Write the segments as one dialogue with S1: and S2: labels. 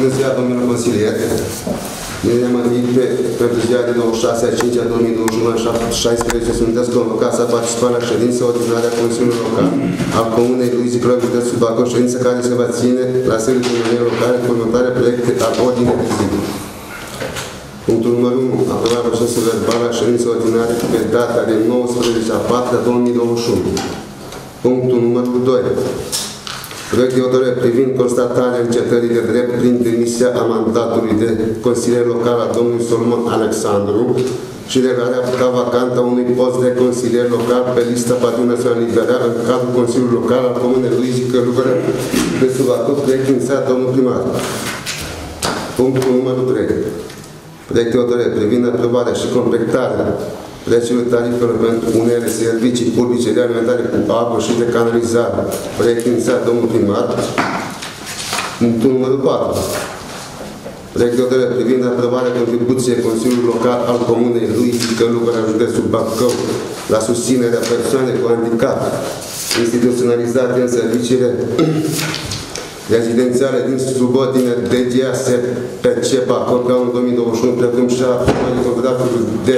S1: Bună ziua, domnule consilier. Noi ne-am întâlnit pe, pentru ziua de 26 a 5 a 2021 la 16 sunteți convocați să participați la ședința ordinară a Consiliului Local al Comunei Luizi Club, județul Bacău, ședință care se va ține la sediul Comunei Locale cu următoarea proiecte al ordinei de zi. Punctul numărul 1. Aprobarea procesului verbal a ședinței ordinare pe data de 19 a 4 a 2021. Punctul numărul 2. Proiect de hotărâre privind constatarea încetării de drept prin demisia a mandatului de consilier local a domnului Solomon Alexandru și declararea ca vacantă unui post de consilier local pe lista Partidului Național Liberal în cadrul Consiliului Local al Comunei Luizii Călugără de sub acut proiect inițiat domnul primar. Punctul numărul 3. Proiect de hotărâre privind aprobarea și completarea prețul tarifelor pentru unele servicii publice de alimentare cu apă și de canalizare, proiect inițiat domnul primar, punctul numărul 4. Proiect de hotărâre privind aprobarea contribuției Consiliului Local al Comunei lui Călugăra, județul Bacău, la susținerea persoane cu handicap instituționalizate în serviciile rezidențiale din subordine DGAS percep acord pe anul 2021, precum și a fotografului de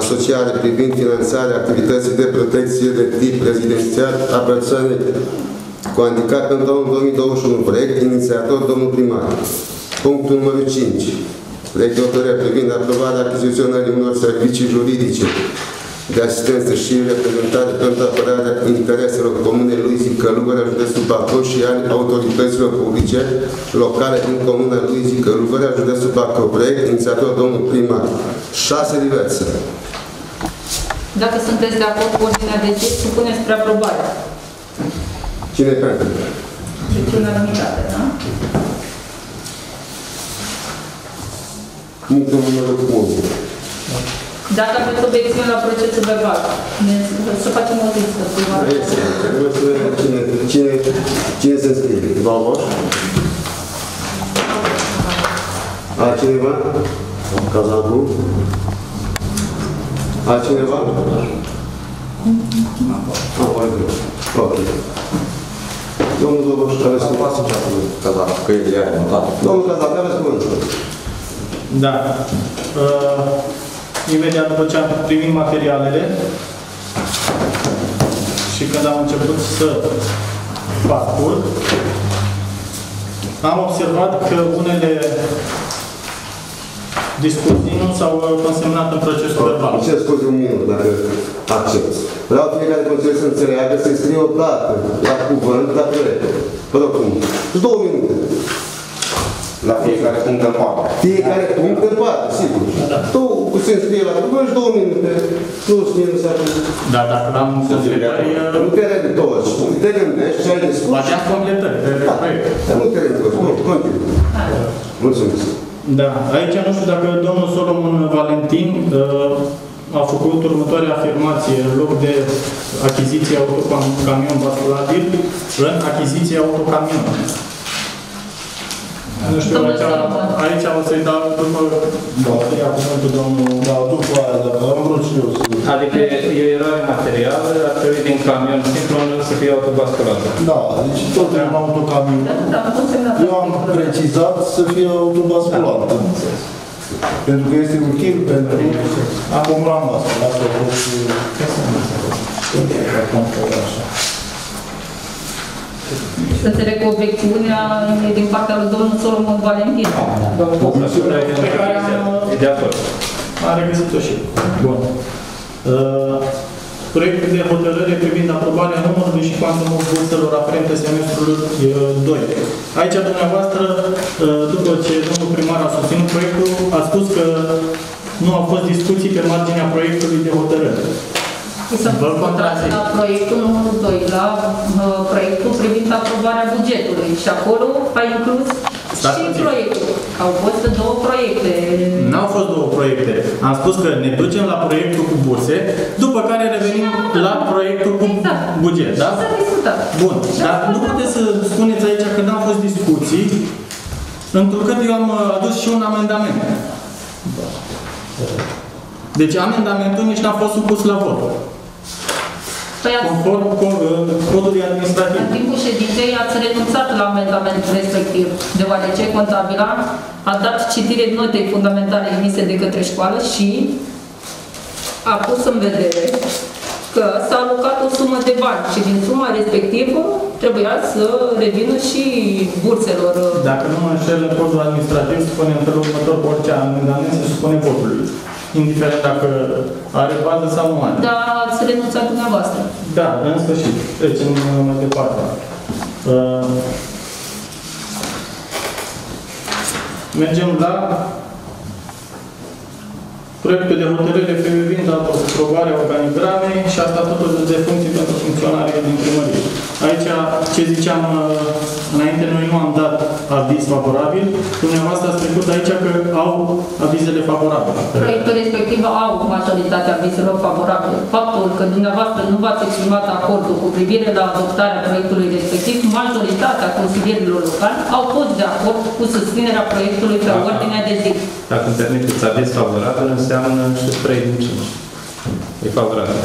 S1: asociare privind finanțarea activității de protecție de tip rezidențial a persoanei cu handicap pentru anul 2021. Proiect inițiator domnul primar. Punctul numărul 5. Proiect de hotărâre privind aprobarea achiziționării unor servicii juridice de asistență și reprezentare pentru apărarea intereselor comune lui Călugărea, județul Bacău și ale autorităților publice locale din comuna lui Călugărea, județul Bacău. Proiect inițiator domnul primar. Șase diverse.
S2: Dacă sunteți de acord cu ordinea de zi, supuneți spre aprobare.
S1: Cine e pentru?
S2: Deci unanimitate, da?
S1: Punctul numărul 1.
S2: Dacă aveți obiecțiuni la procesul verbal, ne- să facem o listă. cu
S1: Este. Trebuie să vedem Cine, cine, cine se înscrie? Valvoș? Altcineva? Cazabu? Altcineva? Ah, mai bine. Ok. Domnul Valvoș, care sunt?
S3: Cazac, că el e anotat.
S1: Domnul Cazac, aveți cuvântul.
S4: Da. Uh, imediat după ce am primit materialele și când am început să parcurg, am observat că unele discuții nu s-au consemnat în procesul verbal.
S1: Ce scuze un minut, dacă accept. Vreau fiecare consilier să înțeleagă, să scrie o dată la cuvânt, la proiect. Vă rog frumos. Și două minute.
S3: La fiecare punct în parte.
S1: Fiecare punct în parte, sigur. Tu se înscrie la cuvânt și două minute. Nu știu, nu se
S4: Dar dacă l-am completări,
S1: Nu te reduci. Te gândești și ai discuții.
S4: facem completări pe
S1: Da.
S4: proiect.
S1: Nu te reduci. Nu, continuu. Mulțumesc.
S4: Da, aici nu știu dacă domnul Solomon Valentin uh, a făcut următoarea afirmație în loc de achiziție autocamion basculabil, în achiziție autocamion. Nu știu,
S2: Domnul
S4: aici,
S2: Solomon.
S4: aici o să-i dau după da. ia cuvântul domnul
S5: Da, după aia, dacă am vrut și eu să...
S6: Adică e o eroare materială, ar trebui din camion simplu nu să fie autobasculat.
S5: Da, deci tot în autocamion.
S2: Da, da, am consemnat.
S5: Eu am precizat să fie autobasculat. Pentru că este util pentru... Acum l-am basculat, a fost... Așa.
S2: Să înțeleg că obiecțiunea e din partea lui domnul Solomon Valentin.
S4: pe care am,
S6: E de acord.
S4: am regăsit-o și. Bun. Uh, Proiectul de hotărâre privind aprobarea numărului și cuantumul burselor aferente semestrului uh, 2. Aici, dumneavoastră, uh, după ce domnul primar a susținut proiectul, a spus că nu au fost discuții pe marginea proiectului de hotărâre.
S2: Să
S4: Vă contrazic.
S2: la proiectul numărul 2, la uh, proiectul privind aprobarea bugetului și acolo a inclus
S4: Stați
S2: și
S4: puțin.
S2: proiectul. Au fost două proiecte.
S4: N-au fost două proiecte. Am spus că ne ducem la proiectul cu burse, după care revenim la proiectul cu
S2: Exact.
S4: buget, da?
S2: S-a discutat.
S4: Bun, dar nu puteți să spuneți aici că n-au fost discuții, întrucât eu am uh, adus și un amendament. Deci amendamentul nici n-a fost supus la vot.
S2: Păi ați-
S4: conform co- codului administrativ.
S2: În timpul ședinței ați renunțat la amendamentul respectiv, deoarece contabila a dat citire notei fundamentale emise de către școală și a pus în vedere că s-a alocat o sumă de bani și din suma respectivă trebuia să revină și burselor.
S4: Dacă nu mă înșel, în codul administrativ spune în felul următor, orice amendament se supune votului. Indiferent dacă are bază sau nu are.
S2: Dar ați renunțat dumneavoastră.
S4: Da, în sfârșit. Trecem uh, mai departe. Uh, Mergem la proiectul de hotărâre privind aprobarea organigramei și a statutului de funcții pentru funcționarii din primărie. Aici, ce ziceam uh, înainte, noi nu am dat aviz favorabil. Dumneavoastră ați trecut aici că au avizele favorabile.
S2: Proiectul respectiv au majoritatea vizelor favorabile. Faptul că dumneavoastră nu v-ați exprimat acordul cu privire la adoptarea proiectului respectiv, majoritatea consilierilor locali au fost de acord cu susținerea proiectului pe
S6: Da.
S2: ordinea de zi.
S6: Dacă îmi permiteți aviz favorabil, înseamnă și 3 din 5. E favorabil.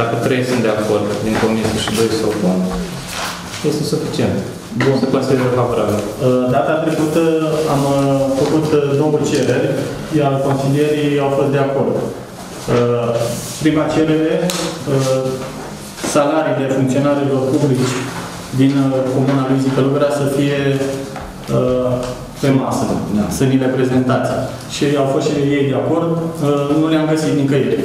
S6: Dacă 3 sunt de acord din comisie și 2 se opun, este suficient. Bun. Se consideră favorabil.
S4: Uh, Data trecută am uh, făcut uh, două cereri, iar consilierii au fost de acord. Uh, Prima cerere, uh, salariile funcționarilor publici din uh, Comuna Luizii Călugărea să fie uh, pe masă, să ni le prezentați. Și au fost și ei de acord, uh, nu le-am găsit nicăieri.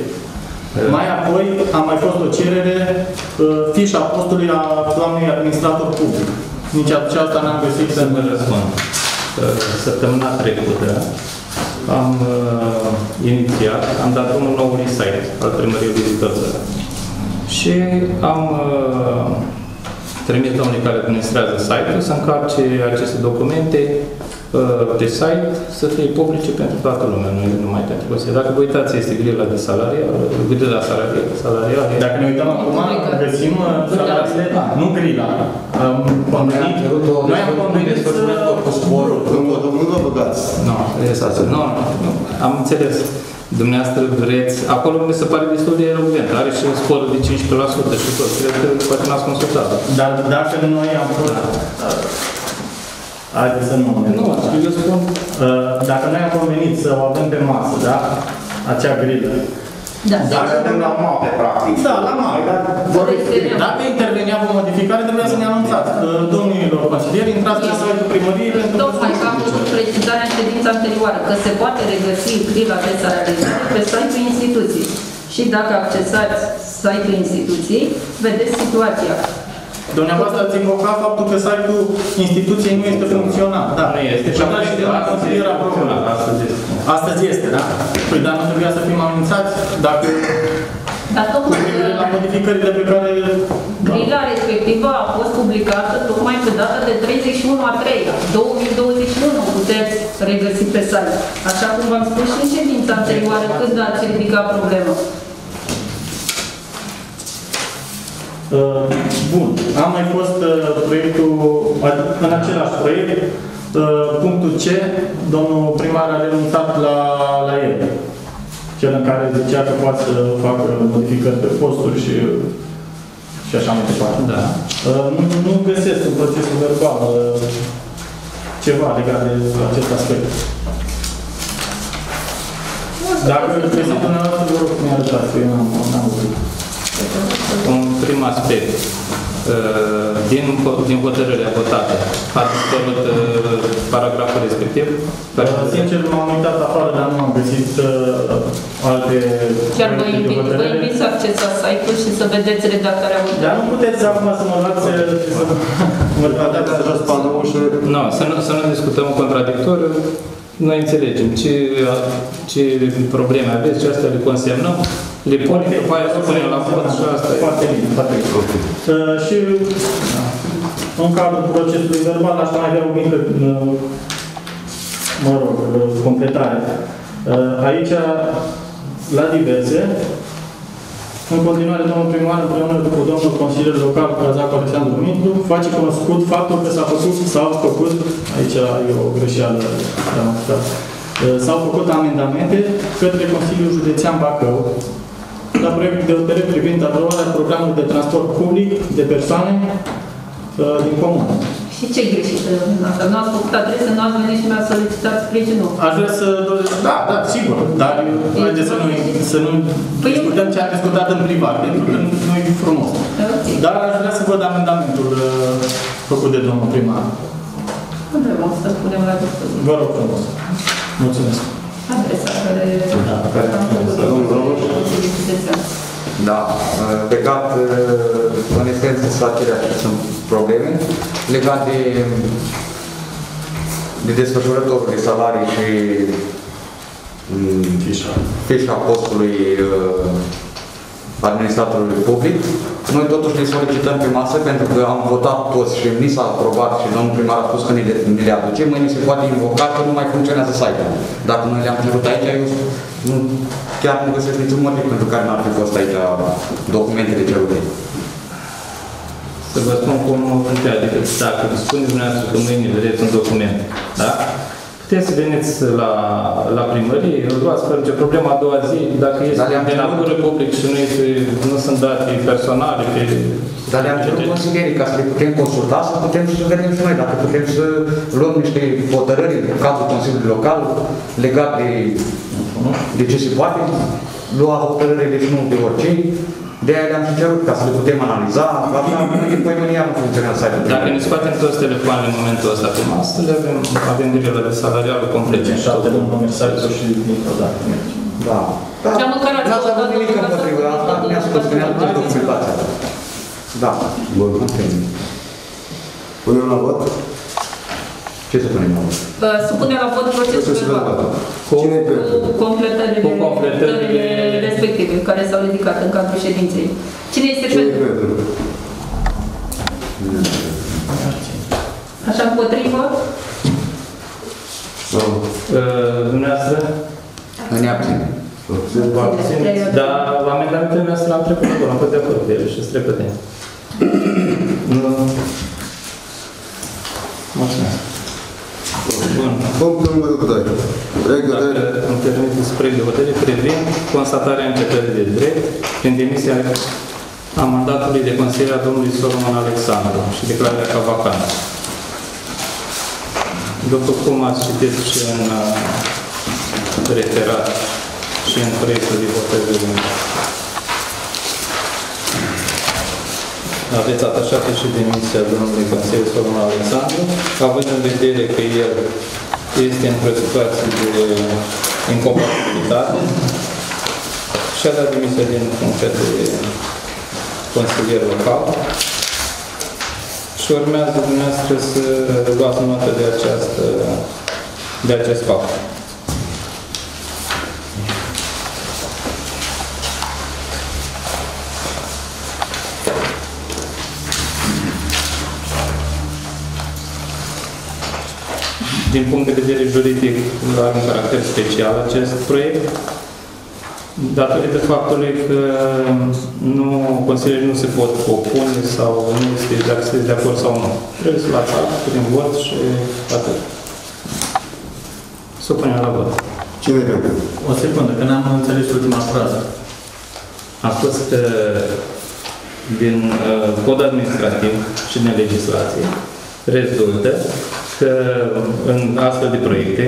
S4: Mai apoi a mai fost o cerere, uh, fișa postului a doamnei administrator public. Nici aceasta n-am găsit
S6: Să vă răspund. Uh, Săptămâna trecută am uh, inițiat, am dat drumul noului site al primăriei Vizitoță. Și am uh, trimis domnului care administrează site-ul să încarce aceste documente uh, pe site să fie publice pentru toată lumea, nu numai pentru Consiliu. Dacă vă uitați, este grila de salarial, grila salarial, salarial
S4: Dacă ne uităm acum, găsim uh, salariile, nu grila. Am convenit, noi am convenit să...
S3: cu sporul.
S1: Nu vă, nu vă băgați.
S6: Nu, exact. Nu, nu, am înțeles. Dumneavoastră vreți, acolo mi se pare destul de elogvent, are și un spor de 15% și tot, cred că poate n-ați consultat.
S4: Dar dacă noi am fost... Haideți să nu ne
S6: Nu, eu spun,
S4: Uh, Dacă noi am convenit să o avem pe masă, da? Acea grilă.
S2: Da.
S3: Dacă dăm la moarte, practic.
S4: Da, la mare, dar dacă intervenea o modificare, trebuia să ne anunțați. Uh, Domnilor consilieri, intrați pe site-ul primăriei pentru
S2: Tocmai ca am făcut precizarea în ședința anterioară, că se poate regăsi grila de salarizare pe site-ul instituției. Și dacă accesați site-ul instituției, vedeți situația.
S4: Dumneavoastră ați invocat faptul că site-ul instituției nu este funcțional. Da,
S6: nu este.
S4: Și atunci și de la consilier aprobă.
S6: Astăzi este.
S4: Astăzi este, da? Păi dar nu trebuia să fim amenințați dacă
S2: Dar
S4: cu
S2: tocmai
S4: privire la modificările pe care...
S2: grila respectivă a fost publicată tocmai pe data de 31 a 3 2021 puteți regăsi pe site. Așa cum v-am spus și în ședința anterioară când ați ridicat problema.
S4: Uh, Bun. Am mai fost uh, proiectul, ad- în același proiect, uh, punctul C, domnul primar a renunțat la, la el. Cel în care zicea că poate să facă modificări pe posturi și, și așa mai departe.
S6: Da.
S4: Uh, Nu, nu găsesc în procesul verbal uh, ceva legat de acest aspect. Dacă găsiți dumneavoastră, vă rog să mi arătați, că eu n-am n-am văzut.
S6: Un prim aspect. Uh, Din, din hotărârea votată, a dispărut uh, paragraful respectiv? Care
S4: Uh, Sincer, m-am uitat afară, dar nu am găsit uh, alte
S2: Chiar vă
S4: proiecte de
S2: invit, vă
S4: hotărâre.
S2: invit să accesați site-ul și să vedeți redactarea
S4: Dar
S2: hotărârii.
S4: nu puteți acum să mă luați uh, și să mă
S1: Dacă să dați panoușă,
S6: Nu, să nu, să nu discutăm în contradictoriu. Noi înțelegem ce, ce probleme aveți, ce astea le consemnăm, le punem, după aia le punem la vot și asta e.
S4: Foarte bine, foarte bine. Uh, Și în cadrul procesului verbal aș mai avea o mică, uh, mă rog, uh, completare. Uh, Aici, la diverse, în continuare, domnul primar, împreună cu domnul consilier local, Cazacu Alexandru Mitru, face cunoscut faptul că s-a făcut, s-au făcut, aici e o greșeală gramatică, s-au făcut amendamente către Consiliul Județean Bacău, la proiectul de hotărâre privind aprobarea programului de transport public de persoane uh, din comun.
S2: Și ce greșit în asta? Nu ați făcut adresă, nu ați venit și mi-ați solicitat sprijinul.
S4: Aș vrea să... Da, da, sigur, dar haideți să nu, să nu
S2: Păi-
S4: discutăm ce am discutat în privat, pentru că nu e frumos.
S2: Ok.
S4: Dar aș vrea să văd amendamentul uh, făcut de domnul primar.
S2: Nu trebuie să punem la dispoziție.
S4: Vă rog frumos. Mulțumesc.
S2: Adresa care
S3: Da, care Da, legat uh, în esență să acelea sunt probleme, legat de, de desfășurătorul de salarii și mm, fișa postului uh, administratorului public. Noi totuși ne solicităm pe masă pentru că am votat toți și ni s-a aprobat și domnul primar a spus că ne, le- ne le aduce. Mâine se poate invoca că nu mai funcționează site-ul. Dacă noi le-am cerut aici, eu nu, chiar nu găsesc niciun motiv pentru care n-ar fi fost aici documentele cerute.
S6: Să vă spun cum funcționează. Adică dacă spuneți dumneavoastră că mâine vedeți un document, da? Puteți să veniți la, la primărie, îl luați fără nicio problemă a doua zi, dacă este
S3: Dar le-am
S6: de
S3: cerut.
S6: natură public și nu, este, nu sunt date personale pe...
S3: Dar le-am cerut consilierii ca să le putem consulta, să putem să vedem și noi, dacă putem să luăm niște hotărâri în cadrul Consiliului Local legat de, de ce se poate lua hotărâri, deci nu de orice. De aia le-am și cerut ca să le putem analiza, așa, păi mâine iar nu funcționează site-ul.
S6: Dacă ne scoatem toți telefoanele în momentul ăsta pe masă, le avem, avem grijă de salarialul complet.
S5: Șapte luni comerciale și dintr-o dată.
S3: Da. Da.
S2: Dar măcar ați
S3: N-ați avut
S2: votat
S3: nimic
S2: dumneavoastră
S3: împotriva
S2: cu
S3: asta, ne-a spus că ne-a dus documentația. Da.
S1: Bun.
S3: Ok.
S1: Punem la vot?
S3: Ce să punem la vot?
S2: Uh, Supune la vot procesul
S1: Procesul
S2: verbal.
S1: verbal. Cine e pentru?
S2: Cu completările,
S6: Cu completările
S2: respective care s-au ridicat în cadrul ședinței. Cine este
S1: Cine e
S2: pentru?
S1: pentru?
S2: Așa împotrivă?
S1: Sau?
S6: Uh, Dumneavoastră?
S3: Ne abține.
S6: Dar amendamentele noastre le-am trecut acolo, am fost de acord cu ele și sunt repede. Nu. Mulțumesc. Bun.
S1: Punctul numărul 2. Proiect de
S6: Dacă
S1: hotărâre.
S6: îmi permiteți proiect de hotărâre privind constatarea încetării de drept prin demisia a mandatului de consilier a domnului Solomon Alexandru și declararea ca vacantă. După cum ați citit și în uh, referat și în proiectul de hotărâre, aveți atașată și demisia domnului consilier Solomon Alexandru, având în vedere că el este într-o situație de incompatibilitate și a dat demisia din funcția de consilier local și urmează dumneavoastră să luați notă de, această, de acest fapt. Din punct de vedere juridic, are un caracter special acest proiect, datorită faptului că nu, consilierii nu se pot opune sau nu este dacă sunteți de acord sau nu. Trebuie să luați act prin vot și atât. Să o punem la vot.
S1: Cine e pentru?
S4: O secundă, că n-am înțeles ultima frază.
S6: A fost uh, din uh, cod administrativ și din legislație rezultă că în astfel de proiecte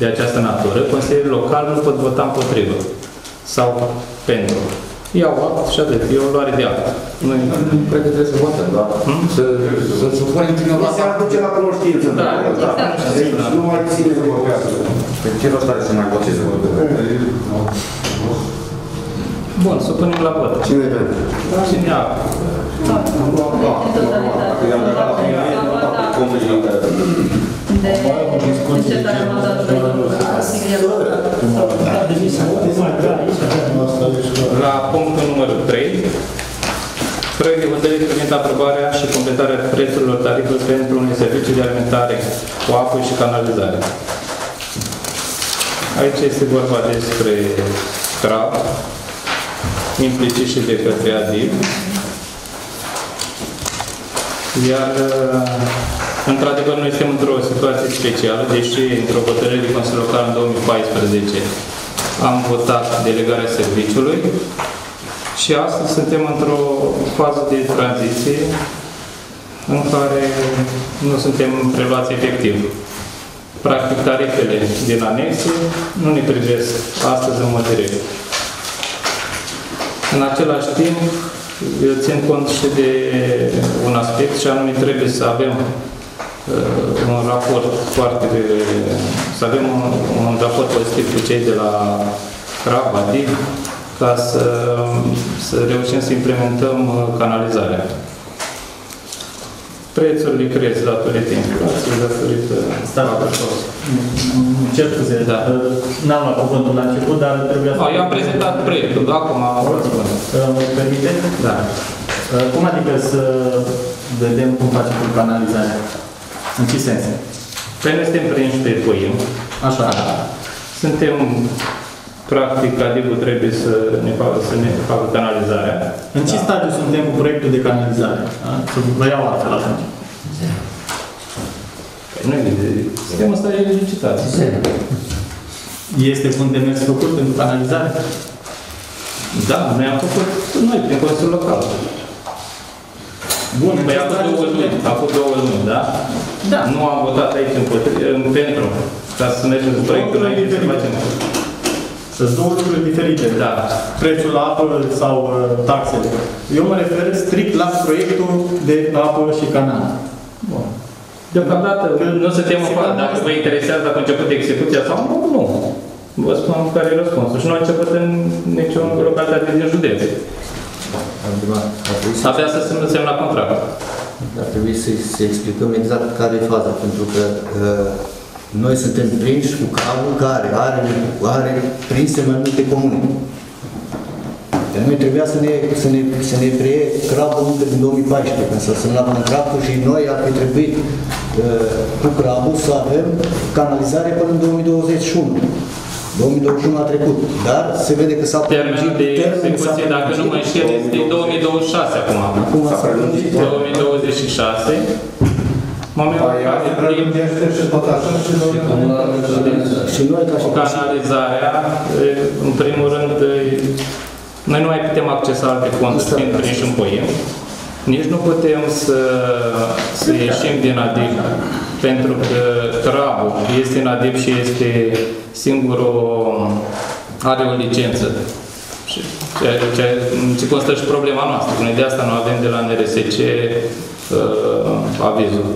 S6: de această natură, consilierii locali nu pot vota împotrivă sau pentru. Iau act și atât. E o luare de act. Noi
S3: Cred că trebuie să votăm, da? Să, să supunem cine o
S5: Se aduce la cunoștință.
S6: Da,
S5: da. Deci nu mai ține de votează.
S3: Pe ce rost are să mai voteze?
S6: Bun, să punem la vot.
S1: Cine e pentru?
S6: Cine ia?
S2: De încetarea mandatului domnului consilier local.
S6: La punctul numărul 3, proiect de hotărâre privind aprobarea și completarea prețurilor tarifelor pentru unui serviciu de alimentare cu apă și canalizare. Aici este vorba despre CRAP, implicit și de către ADIP. Iar, într-adevăr, noi suntem într-o situație specială, deși într-o hotărâre de Consiliul Local în 2014 am votat delegarea serviciului, Și astăzi suntem într-o fază de tranziție în care nu suntem preluați efectiv. Practic, tarifele din anexe nu ne privesc astăzi în mod direct. În același timp, eu țin cont și de un aspect, și anume trebuie să avem uh, un raport foarte, să avem un, un raport pozitiv cu cei de la CRAB, ADIV, ca să, să reușim să implementăm uh, canalizarea. Prețurile cresc datorită inflației, datorită
S4: Statul. Cer scuze,
S6: Da.
S4: n-am luat cuvântul la început, dar trebuia să...
S6: Ah, Eu am prezentat proiectul, acum vă spun.
S4: Îmi permite?
S6: Da.
S4: Uh, Cum adică să vedem cum facem cu canalizarea? În ce sens?
S6: Păi noi suntem prinși pe poim.
S4: Așa.
S6: Suntem, practic, adică trebuie să ne facă, să ne facă canalizarea.
S4: În ce stadiu suntem cu proiectul de canalizare? Da? Să vă iau altfel atunci.
S6: Păi noi suntem în stadiul de licitație.
S4: Este un demers făcut pentru canalizare?
S6: Da, noi am făcut noi, prin Consiliul Local.
S4: Bun, în
S6: Păi
S4: ce
S6: a fost
S4: stadiu
S6: două luni,
S4: suntem?
S6: a fost două luni, da?
S4: Da.
S6: Nu am votat aici împotri- în- pentru, ca să mergem cu proiectul
S4: Două
S6: înainte să
S4: lucruri
S6: facem.
S4: Sunt două lucruri diferite.
S6: Da.
S4: Prețul la apă sau uh, taxele. Eu mă refer strict la proiectul de apă și canal. Bun.
S6: Deocamdată nu suntem în fază. Dacă vă interesează dacă a început execuția sau nu, nu. Vă spun care e răspunsul. Și nu a început în nicio localitate din județ.
S7: Ar trebui să,
S6: Abia să semnă semna contract.
S7: ar trebui să, să explicăm exact care e faza, pentru că uh, noi suntem prinși cu cablu care are, are prinse mai multe comune. De noi trebuia să ne, să ne, să ne preie crabul încă din 2014, când s-a semnat contractul și noi ar fi trebuit uh, cu crabul să avem canalizare până în 2021. 2021 a trecut, dar se vede că s-a
S6: Termenul de execuție, dacă nu mă înșel, este 2026 acum.
S7: Acum s-a prelungit.
S6: 2026. Canalizarea, e, în primul rând, e, noi nu mai putem accesa alte fonduri fiind prinși în poiem. Nici nu putem să, să ieșim din ADIP, pentru că TRAB-ul este în ADIP și este singurul, are o licență. Și ce, ce, ce constă și problema noastră. Noi de asta nu avem de la NRSC uh, avizul.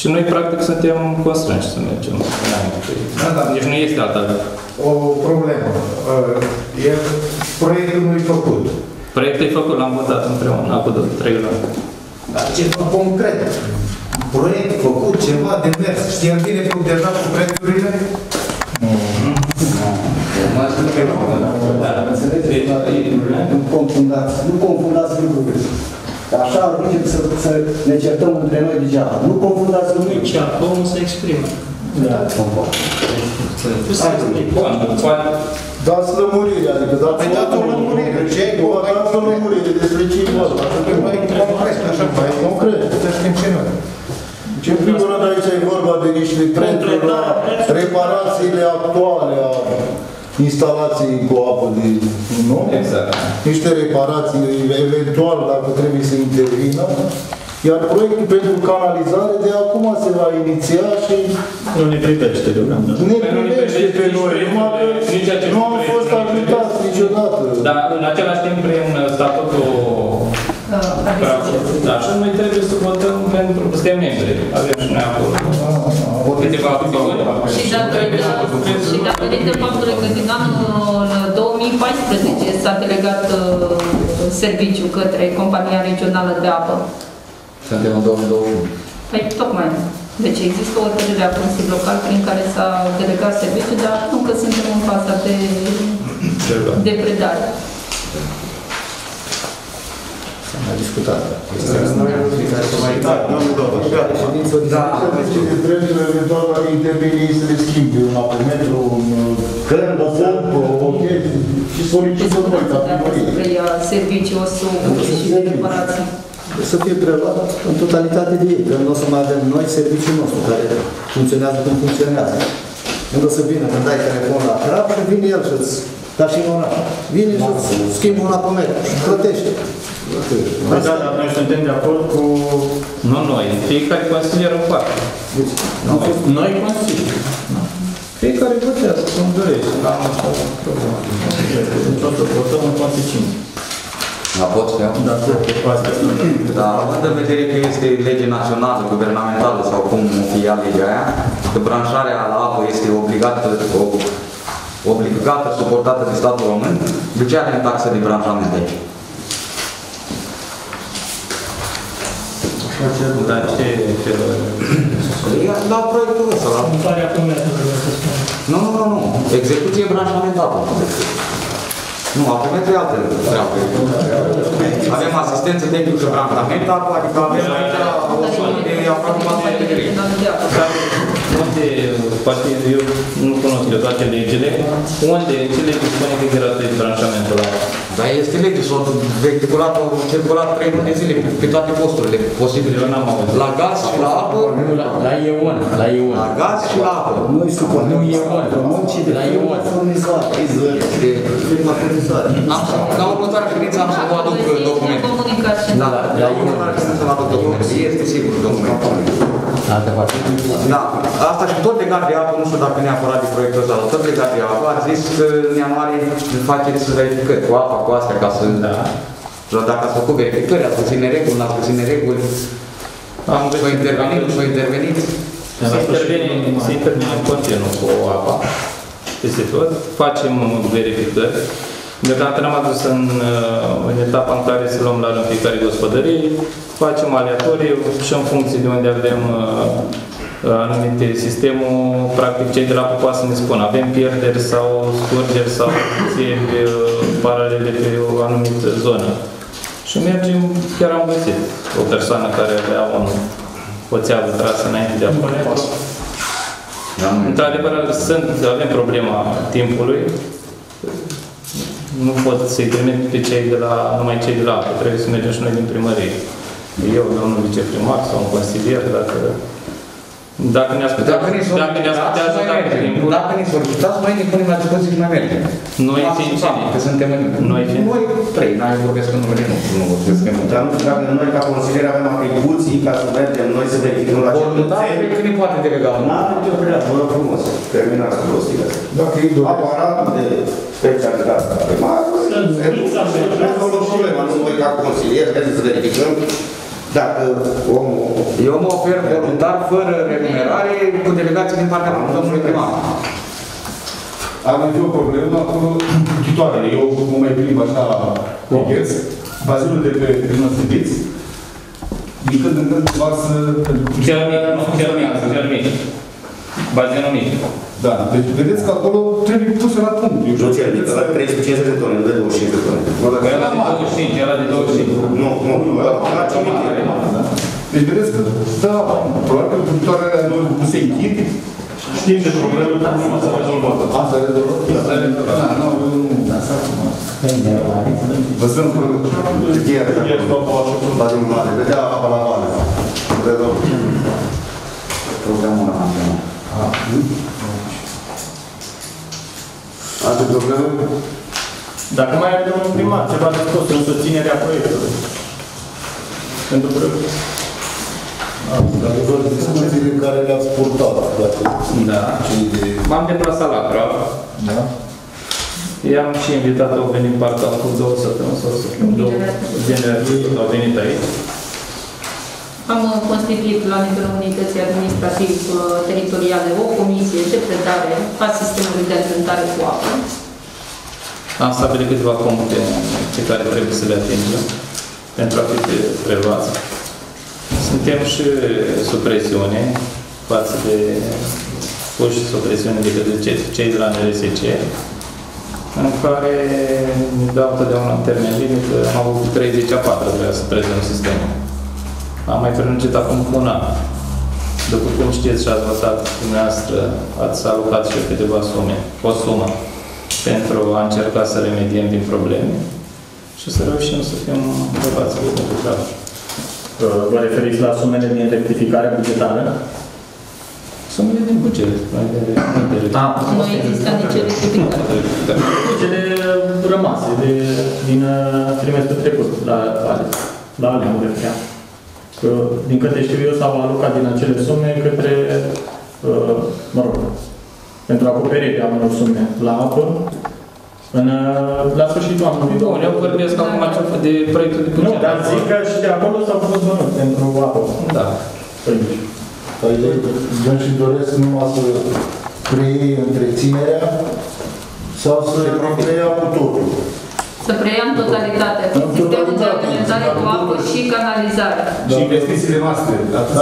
S6: Și noi, practic, suntem constrânși să mergem înainte.
S5: Da, da.
S6: Deci nu este alta.
S5: O problemă. Uh, E, proiectul nu-i făcut.
S6: Proiectul e făcut, l-am votat împreună, acum două, trei luni.
S5: Dar ceva concret. Proiect făcut, ceva de mers. Știi în bine făcut deja cu prețurile?
S7: Nu confundați, nu confundați lucrurile. Că Așa ajungem să, să ne certăm între noi degeaba. Nu confundați lucrurile.
S8: Nici omul se exprimă.
S7: Da,
S6: Bun, poate,
S5: Dați lămurire, adică dați
S1: Păi dați o lămurire, ce ai
S5: Nu, dați o lămurire despre ce e vorba.
S1: Păi mai concret, așa, mai
S5: Concret.
S1: Să știm și noi.
S5: Și în primul rând aici e vorba de niște prețuri la reparațiile actuale a instalației cu apă de nu?
S6: exact.
S5: Niște reparații, eventual, dacă trebuie să intervină. Iar proiectul pentru canalizare de acum se va iniția și
S4: Nu ne privește deocamdată.
S5: ne privește pe noi, numai că
S6: Nici acest
S5: nu am
S6: proiect
S5: fost
S6: nu ne
S5: ajutați niciodată.
S6: Dar în același timp, prin statutul
S2: Uh,
S6: da, și noi trebuie să votăm pentru, suntem membri, avem și noi acolo. Câteva figuri.
S2: Și datorită, și datorită faptului că din anul 2014 s-a delegat uh, serviciul către Compania Regională de Apă.
S7: Suntem în 2021.
S2: Păi tocmai. Deci există o hotărâre a Consiliului Local prin care s-a delegat serviciul, dar încă suntem în faza de, de predare.
S7: S-a mai discutat.
S5: Da, domnul doctor, gata.
S7: Da.
S5: Deci, dreptul eventual va interveni să le schimbe un apometru, un cără, o o chestie și solicită noi ca
S2: Dacă se
S5: primărie.
S2: preia serviciul o să și de reparații.
S7: Să fie preluat în totalitate de ei, că nu o să mai avem noi serviciul nostru care funcționează cum funcționează. Când o să vină, când dai telefon la crap și vine el și îți
S5: ca și în oraș.
S7: Vine și schimbă un apometru și plătește.
S4: Păi da, dar noi suntem de acord cu
S6: Nu noi, fiecare consilier în parte.
S4: noi Consiliu.
S6: Fiecare votează cum dorește. N-am așa problemă.
S4: Deci o să votăm în consecință.
S3: La pot să iau?
S4: Da, astea sunt.
S3: Dar având în vedere că este lege națională, guvernamentală sau cum fi ea legea aia, că branșarea la apă este obligată, o- obligată, suportată de statul român, de ce avem taxă de branșament aici?
S6: La ce fel?
S3: La proiectul ăsta, la...
S4: Mutarea comerțului, trebuie să spun.
S3: Nu, nu, nu, nu. Execuție branșamentată. Nu, aprometre altă treabă. Avem asistență tehnică branșamentată, adică avem aici o sumă de aproape 400 de lei.
S6: Dar unde, poate eu nu cunosc eu toate legile, unde, ce lege spune că e gratuit branșamentul ăla?
S3: Dar este lege, s-au vehiculat, au circulat trei luni de zile pe, pe toate posturile posibile.
S6: Eu n-am auzit.
S3: La gaz și la apă,
S8: Nu, la, la Ion, la Ion.
S3: la gaz și la apă.
S5: Noi supunem
S8: Nu e un,
S5: muncii de
S8: la
S5: firma
S8: Ion.
S5: furnizoare.
S3: Este,
S5: Firma furnizoare.
S3: am să, la următoarea ședință am să vă aduc documente.
S2: Comunicație.
S3: Da, la următoarea ședință să vă aduc documente. Este sigur documente.
S8: Adevărat.
S3: Da, asta și tot legat de apă, nu știu dacă neapărat de proiectul ăsta, dar tot legat de apă, ați zis că în ianuarie faceți verificări cu apa, cu astea, ca să...
S6: Da.
S3: Dar dacă ați făcut verificări, ați găsit nereguli, n-ați găsit nereguli,
S6: Am
S3: s-au intervenit, nu s-au intervenit.
S6: Se intervine, se intervine în continuu cu apa, peste tot, facem verificări. Deocamdată n-am adus în, uh, în etapa în care să luăm la rând fiecare gospodărie, facem aleatoriu și în funcție de unde avem uh, anumite sistemul, practic cei de la apă poate să ne spună, avem pierderi sau scurgeri sau țevi uh, paralele pe o anumită zonă. Și mergem, chiar am găsit o persoană care avea un, o țeavă trasă înainte de a pune post. Într-adevăr, sunt, avem problema timpului. Nu pot să-i trimit pe cei de la, numai cei de la apă, trebuie să mergem și noi din primărie. Eu, domnul viceprimar sau un consilier, dacă, dacă ne-ați putea,
S3: Dacă ne
S6: dacă ne-ați putea
S3: solicitați,
S6: ajuta
S3: noi
S6: cu
S3: mergem.
S6: timpul,
S3: Dacă ne solicitați, noi ne punem la dispoziție și noi mergem.
S6: Noi
S3: Asta
S6: fiind
S3: înseamnă
S6: cine?
S3: Că suntem în...
S6: Noi fiind-
S3: Noi trei, n-ai vorbesc în numele nostru, nu vorbesc în
S1: Dar nu știu dacă noi ca consilieri avem atribuții ca să mergem noi să verificăm la
S3: Voluntar,
S1: cetățeni.
S3: cred că ne poate delega.
S1: N-am nicio treabă, vă rog frumos. Terminați cu prostia.
S5: Dacă îi dorește.
S1: Aparatul de specialitate primar, rezolvă problema, nu noi ca consilieri, trebuie să verificăm dacă omul
S3: Eu mă ofer voluntar, fără remunerare, cu delegații din partea domnului primar.
S5: Am eu o problemă acolo, chitoarele. Eu mă mai plimb așa pe gheț, bazilul de pe Năsădiți, din când în când doar să...
S6: cel mic, nu cel mic, cel mic. Bazinul mic.
S5: Da, deci vedeți că acolo trebuie pus la punct. Eu
S1: nu ți-l mică, la 350 de tone, nu de 25 de tone. Bă, dacă-
S6: Păi ăla de 25, ăla de 25.
S1: Nu, nu, nu, la ce mic e.
S5: Deci vedeți că, da, probabil că viitoarele alea noi nu se închid.
S4: Știm de problemă, dar nu s-a rezolvat.
S5: Asta e rezolvat? Da, nu, eu nu. Vă sunt că...
S1: Chiar, la din mare, vedea apa la vale. Rezolvă.
S3: Programul ăla am primit.
S1: Alte probleme?
S4: Dacă mai are domnul primar ceva de spus în susținerea proiectului. Pentru proiect.
S5: Într-adevăr, discuțiile care le-ați purtat, dacă
S6: Da.
S5: cei de...
S6: M-am deplasat la Craiova.
S5: Da?
S6: I-am și invitat, au venit parcă cu două săptămâni sau săptămâni, două, vineri, au venit aici.
S2: Am uh, constituit la nivelul unității administrativ-teritoriale o comisie de predare a sistemului de alimentare cu apă.
S6: Am stabilit câteva puncte pe care trebuie să le atingem pentru a fi preluați. Suntem și sub presiune față de puși sub presiune de către ce- cei de la NRSC, în care ne dau întotdeauna în termen limit, am avut 30 a 4 vrea să prezent sistemul. Am mai prelungit acum cu un an. După cum știți și ați votat dumneavoastră, ați alocat și câteva sume, o sumă, pentru a încerca să remediem din probleme și să reușim să fim bărbați pentru treabă.
S4: Vă referiți la sumele din rectificare bugetară?
S6: Sumele din buget. mai de- de-
S8: Da.
S2: Nu există nici rectificare.
S4: Cele rămase de, din uh, trimestrul trecut la ale, la ale am referea. Că, din câte știu eu, s-au alocat din acele sume către, uh, mă rog, pentru acoperirea unor sume la apă, în, uh, la sfârșitul anului.
S6: Bun, eu vorbesc acum ce- de proiectul de
S4: Nu,
S6: buget.
S4: dar zic că și de acolo s-au fost bănuți pentru apă.
S6: Da.
S4: Păi,
S5: Păi, eu și doresc numai să preiei întreținerea sau să preia cu totul.
S2: Să preia în totalitate
S5: În
S2: sistemul de
S5: totalitate,
S2: alimentare cu apă și canalizare.
S9: Și investițiile noastre.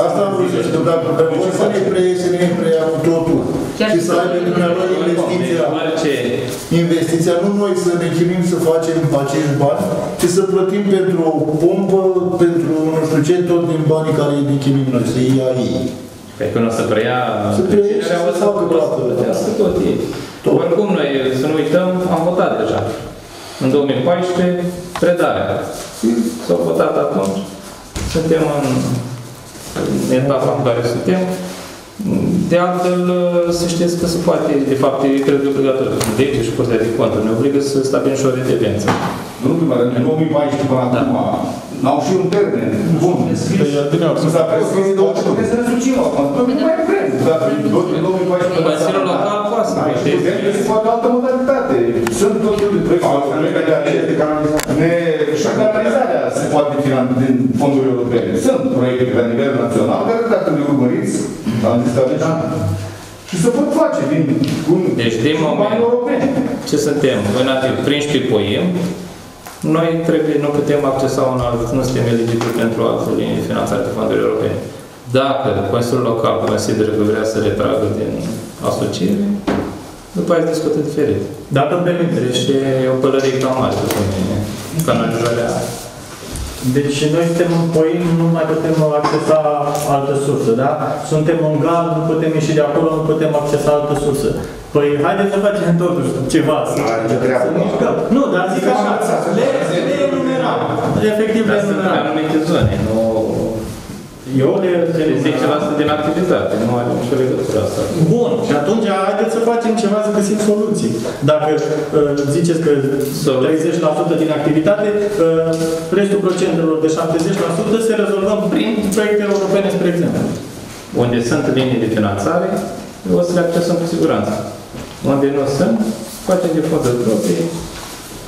S5: Asta am vrut să știu, dacă vor să ne preie, să ne preia cu totul.
S2: Chiar
S5: Și
S2: și
S5: să aibă dumneavoastră investiția.
S6: Orice
S5: Investiția, nu noi să ne chinuim să facem acești bani, ci să plătim pentru o pompă, pentru nu știu ce, tot din banii care ne chinuim noi, să ia ei.
S6: Pe când o să preia
S5: Să preia și
S6: întreținerea,
S5: să
S6: o să
S5: facă
S6: o să
S5: toată.
S6: plătească tot ei.
S5: Tot.
S6: Oricum, noi, să nu uităm, am votat deja. În 2014, predarea. S-a votat atunci. Suntem în, în etapa în care suntem. De altfel, să știți că se poate, de fapt, e cred că e obligatoriu. Lege și Curtea de Conturi ne obligă să stabilim și o redevență.
S9: Nu primar, în 2014 până acum, n-au și un termen. Bun, scris. Nu s-a prescris, trebuie să ne sucim acum. Nu mai vrem. Dacă în 2014 până
S6: Consiliul local poate să
S9: Aici putem găsi poate altă modalitate. Sunt tot felul de proiecte de ne și canalizarea se poate finanța din fonduri europene. Sunt proiecte la nivel național care dacă le urmăriți, am zis că aveți și se pot face din cum
S6: Deci, din moment-
S9: bani europeni.
S6: ce suntem, în ativ, prinși pe poim, noi trebuie, nu putem accesa un alt, nu suntem eligibili pentru alte linii finanțate de fonduri europene. Dacă Consiliul Local consideră că vrea să retragă din asociere, după aceea discută diferit.
S4: Dacă îmi permiteți.
S6: Deci e o pălărie cam mare pentru mine, canalizarea.
S4: Deci noi suntem în poim, nu mai putem accesa altă sursă, da? Suntem în gal, nu putem ieși de acolo, nu putem accesa altă sursă. Păi haideți să facem totuși ceva. Să,
S9: Are ce treabă.
S4: să mișcăm. Nu, dar zic așa, le, le enumeram. Efectiv le
S6: Dar sunt
S4: enumeram.
S6: anumite zone, nu
S4: Eu le, le
S6: de
S4: enumeram.
S6: 10% din activitate, nu are nicio legătură asta.
S4: Bun, și atunci haideți să facem ceva, să găsim soluții. Dacă uh, ziceți că
S6: Soluții.
S4: 30% din activitate, uh, restul procentelor de 70% se rezolvăm prin proiecte europene, spre exemplu.
S6: Unde sunt linii de finanțare, o să le accesăm cu siguranță. Unde nu sunt, facem de fonduri proprii.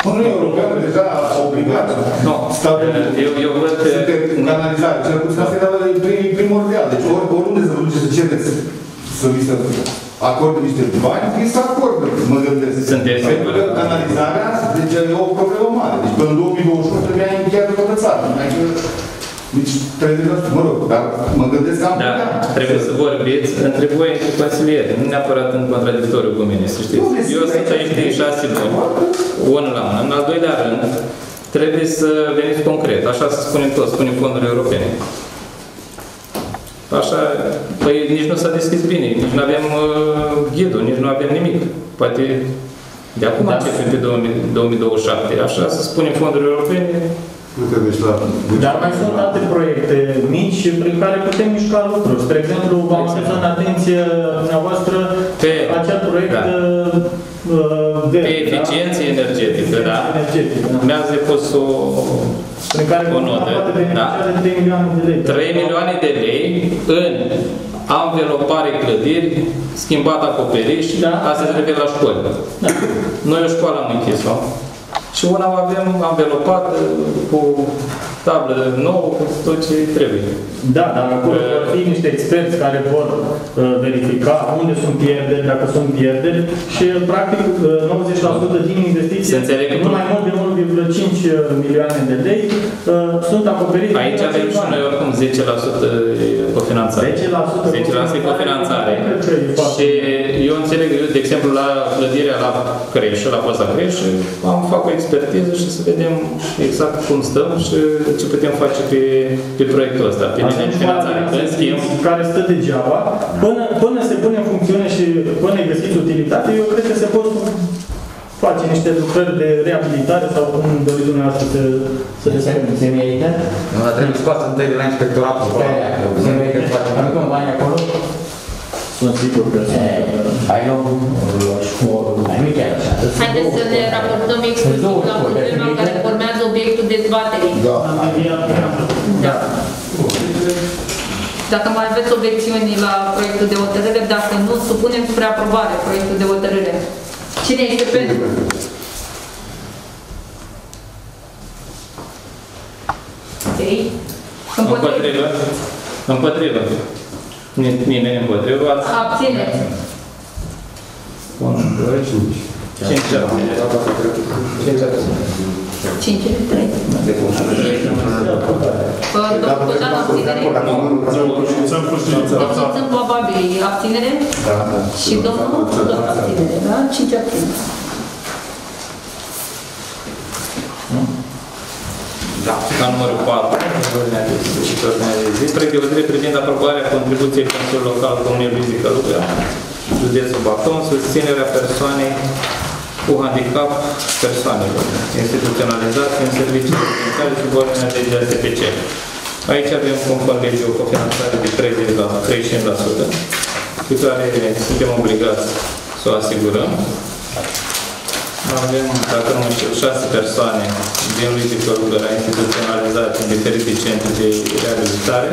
S9: Uniunea Europeană deja a obligat
S6: Nu,
S9: statul
S6: eu, eu văd că
S9: Suntem în canalizare, cel puțin asta era prim- primordial. Deci ori, oriunde să vă duceți să cereți să vi se acorde niște bani, vi se acordă, mă gândesc.
S6: Sunteți
S9: Pentru că
S6: sigur?
S9: canalizarea, deci e o problemă mare. Deci până în 2021 trebuia încheiată toată țara. Numai că Deci 30%, mă rog, dar mă gândesc că am
S6: da,
S9: putea.
S6: trebuie să vorbiți între voi și consilieri, nu neapărat în contradictoriu cu mine, să știți.
S9: Nu, desigur,
S6: Eu sunt aici de șase luni, unul la mână. În al doilea rând, trebuie să veniți concret, așa să spunem toți, spunem fonduri europene. Așa, păi nici nu s-a deschis bine, nici nu avem uh, ghidul, nici nu avem nimic. Poate de acum
S4: Da.
S6: începem pe 2000 2027, așa să spunem fonduri europene,
S1: Nu trebuie și la
S4: Dar mai sunt alte proiecte mici prin care putem mișca lucruri. Spre exemplu, v-am adus în atenție dumneavoastră
S6: Pe-
S4: acel proiect
S6: da.
S4: uh, uh, verde,
S6: pe eficiență energetică, da?
S4: energetic, da.
S6: Mi-ați depus o,
S4: Prin care
S6: o notă,
S4: poate
S6: da?
S4: beneficia de 3 milioane de lei.
S6: 3 milioane de lei în anvelopare clădiri, schimbat acoperiș,
S4: Da.
S6: asta se referă la școli.
S4: Da.
S6: Noi o școală am închis-o și una o avem anvelopată cu tablă nouă, cu tot ce trebuie.
S4: Da, dar acolo
S6: Uh,
S4: vor fi niște experți care vor uh, verifica unde sunt pierderi, dacă sunt pierderi și practic uh, 90% din investiții,
S6: Să înțeleg că-
S4: nu mai mult de 1,5 milioane de lei, uh, sunt acoperite.
S6: Aici avem și noi oricum 10% cofinanțare.
S4: 10%
S6: 10% cofinanțare.
S4: Cred că e foarte-
S6: Și eu înțeleg, eu, de exemplu, la clădirea la creșă, la poza creșă, am fac o expertiză și să vedem exact cum stăm și ce putem face pe, pe proiectul ăsta, pe linia de finanțare. În schimb,
S4: care stă degeaba, până, până se pune în funcțiune și până îi găsiți utilitate, eu cred că se pot face niște lucrări de reabilitare sau cum doriți dumneavoastră să, să le spunem.
S8: Se merită?
S3: Nu, dar trebuie scoasă întâi de la inspectoratul.
S8: Se merită. Aruncăm bani acolo?
S4: Sunt sigur că sunt.
S8: Ai nou la școală, mai mic așa.
S2: Haideți să ne raportăm exclusiv la problema care formează obiectul dezbaterii.
S5: Da.
S2: Da. Dacă mai aveți obiecțiuni la proiectul de hotărâre, dacă nu, supunem spre aprobare proiectul de hotărâre. Cine este pentru? Ok. Împotrivă.
S6: Împotrivă. Împotrivă. Ni- Nimeni împotrivă. Ați...
S2: Abțineți.
S6: 1, 2, 5. 5 abțineri. 5 abțineri.
S2: 5, 3. Domnul Cojan, abținere? Domnul Țâmplu Babili, abținere? Și domnul tot abținere, da? 5 abțineri.
S6: Da. La numărul 4, ordinea de zi, și pe ordinea de zi, proiect de hotărâre privind aprobarea contribuției Consiliului Local al Comunei Luizi Călugăra, județul Bacău, în susținerea persoanei cu handicap persoanelor, instituționalizate în servicii rezidențiale și ordinea de ASPC. Aici avem conform legii o cofinanțare de 30 la 35%, pe care suntem obligați să o asigurăm. Avem, dacă nu mă știu, șase persoane din Luizi Călugăra instituționalizate în diferite centre de reabilitare.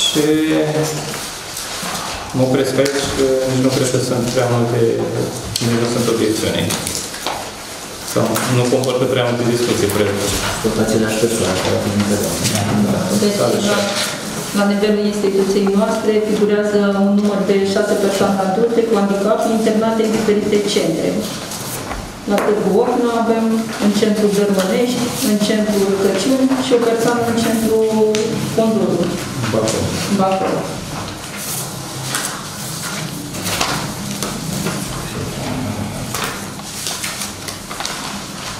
S6: Și mă opresc aici, că nici nu cred că sunt prea multe, nici nu sunt obiecțiuni aici. Sau nu comportă prea multe discuții, cred.
S7: Tot aceleași persoane care au primit
S2: Deci, la, la nivelul instituției noastre figurează un număr de șase persoane adulte cu handicap internate în diferite centre. La Târgu Ocna avem în centru Gărmănești, în centru Răcăciuni și o persoană în centru Fondului,
S6: Bacău.
S2: Bacău.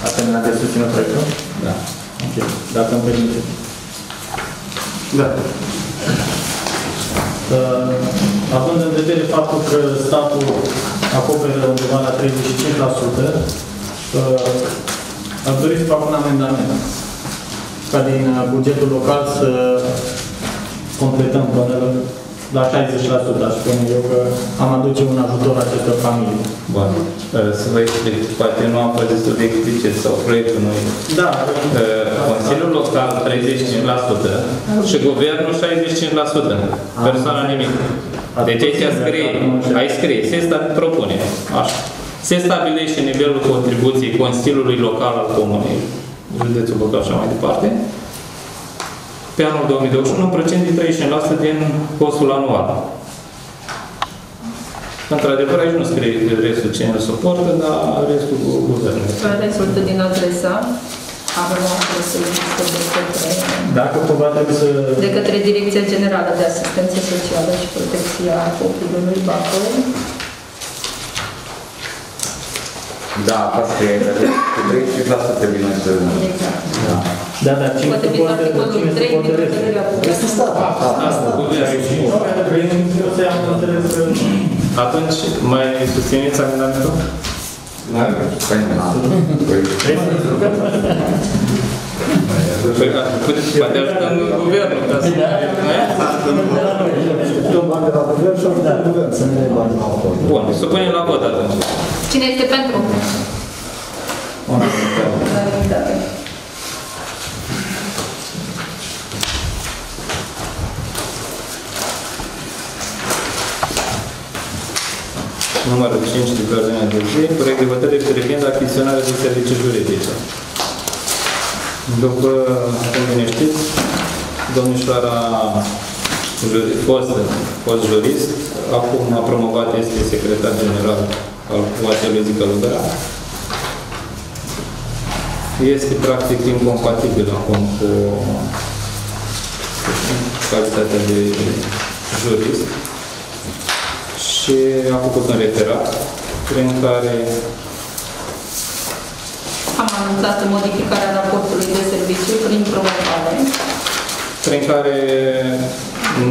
S4: A terminat de susținut proiectul?
S6: Da.
S4: Ok. Dacă îmi permiteți.
S5: Da.
S4: Uh, având în vedere faptul că statul acoperă undeva la 35%, uh, aș dori să fac un amendament ca din uh, bugetul local să completăm până la 60%, aș spune eu că am aduce un ajutor acestor familii.
S6: Bun. Uh, Să vă explic, poate nu am fost destul de explicit sau proiectul nu e.
S4: Da,
S6: Uh, Consiliul Local 35% și Guvernul 65%. Persoana nimic. Deci aici scrie, aici scrie, se sta, propune, așa. Se stabilește nivelul contribuției Consiliului Local al Comunei, județul Băcău și așa mai departe, pe anul 2021 în procent de 35% din costul anual. Într-adevăr, aici nu scrie restul cine îl suportă, dar restul guvernului.
S2: Rezultă din adresa. Avem o adresă există de către,
S4: dacă cumva trebuie să...
S2: de către Direcția Generală de Asistență Socială și Protecția Copilului Bacău.
S3: Da, asta e, cu 30% trebuie noi să...
S2: Exact.
S4: Da, dar cine se
S2: Potrivit
S4: poate,
S2: articolul
S4: cine se
S2: 3 din
S4: hotărăște?
S2: hotărârea
S7: Este statul.
S6: Asta, guvernul.
S4: Nu, pentru că eu să am înțeles că...
S6: Atunci, mai susțineți amendamentul?
S3: Păi, na. Păi,
S6: Păi, puteți, poate ajutăm guvernul ca să...
S5: Eu bani de la guvern și ajută guvern să ne dea bani la acolo.
S6: Bun, să punem la vot atunci.
S2: Cine este pentru? Unanimitate.
S6: Numărul 5 de pe ordinea de zi, proiect de hotărâre privind achiziționarea de servicii juridice. După cum bine știți, domnișoara juri- fost, fost jurist, acum a promovat, este secretar general al UATL Călugăra. Este practic incompatibil acum cu calitatea de jurist și a făcut un referat prin care
S2: Am anunțat modificarea raportului de serviciu prin promovare.
S6: prin care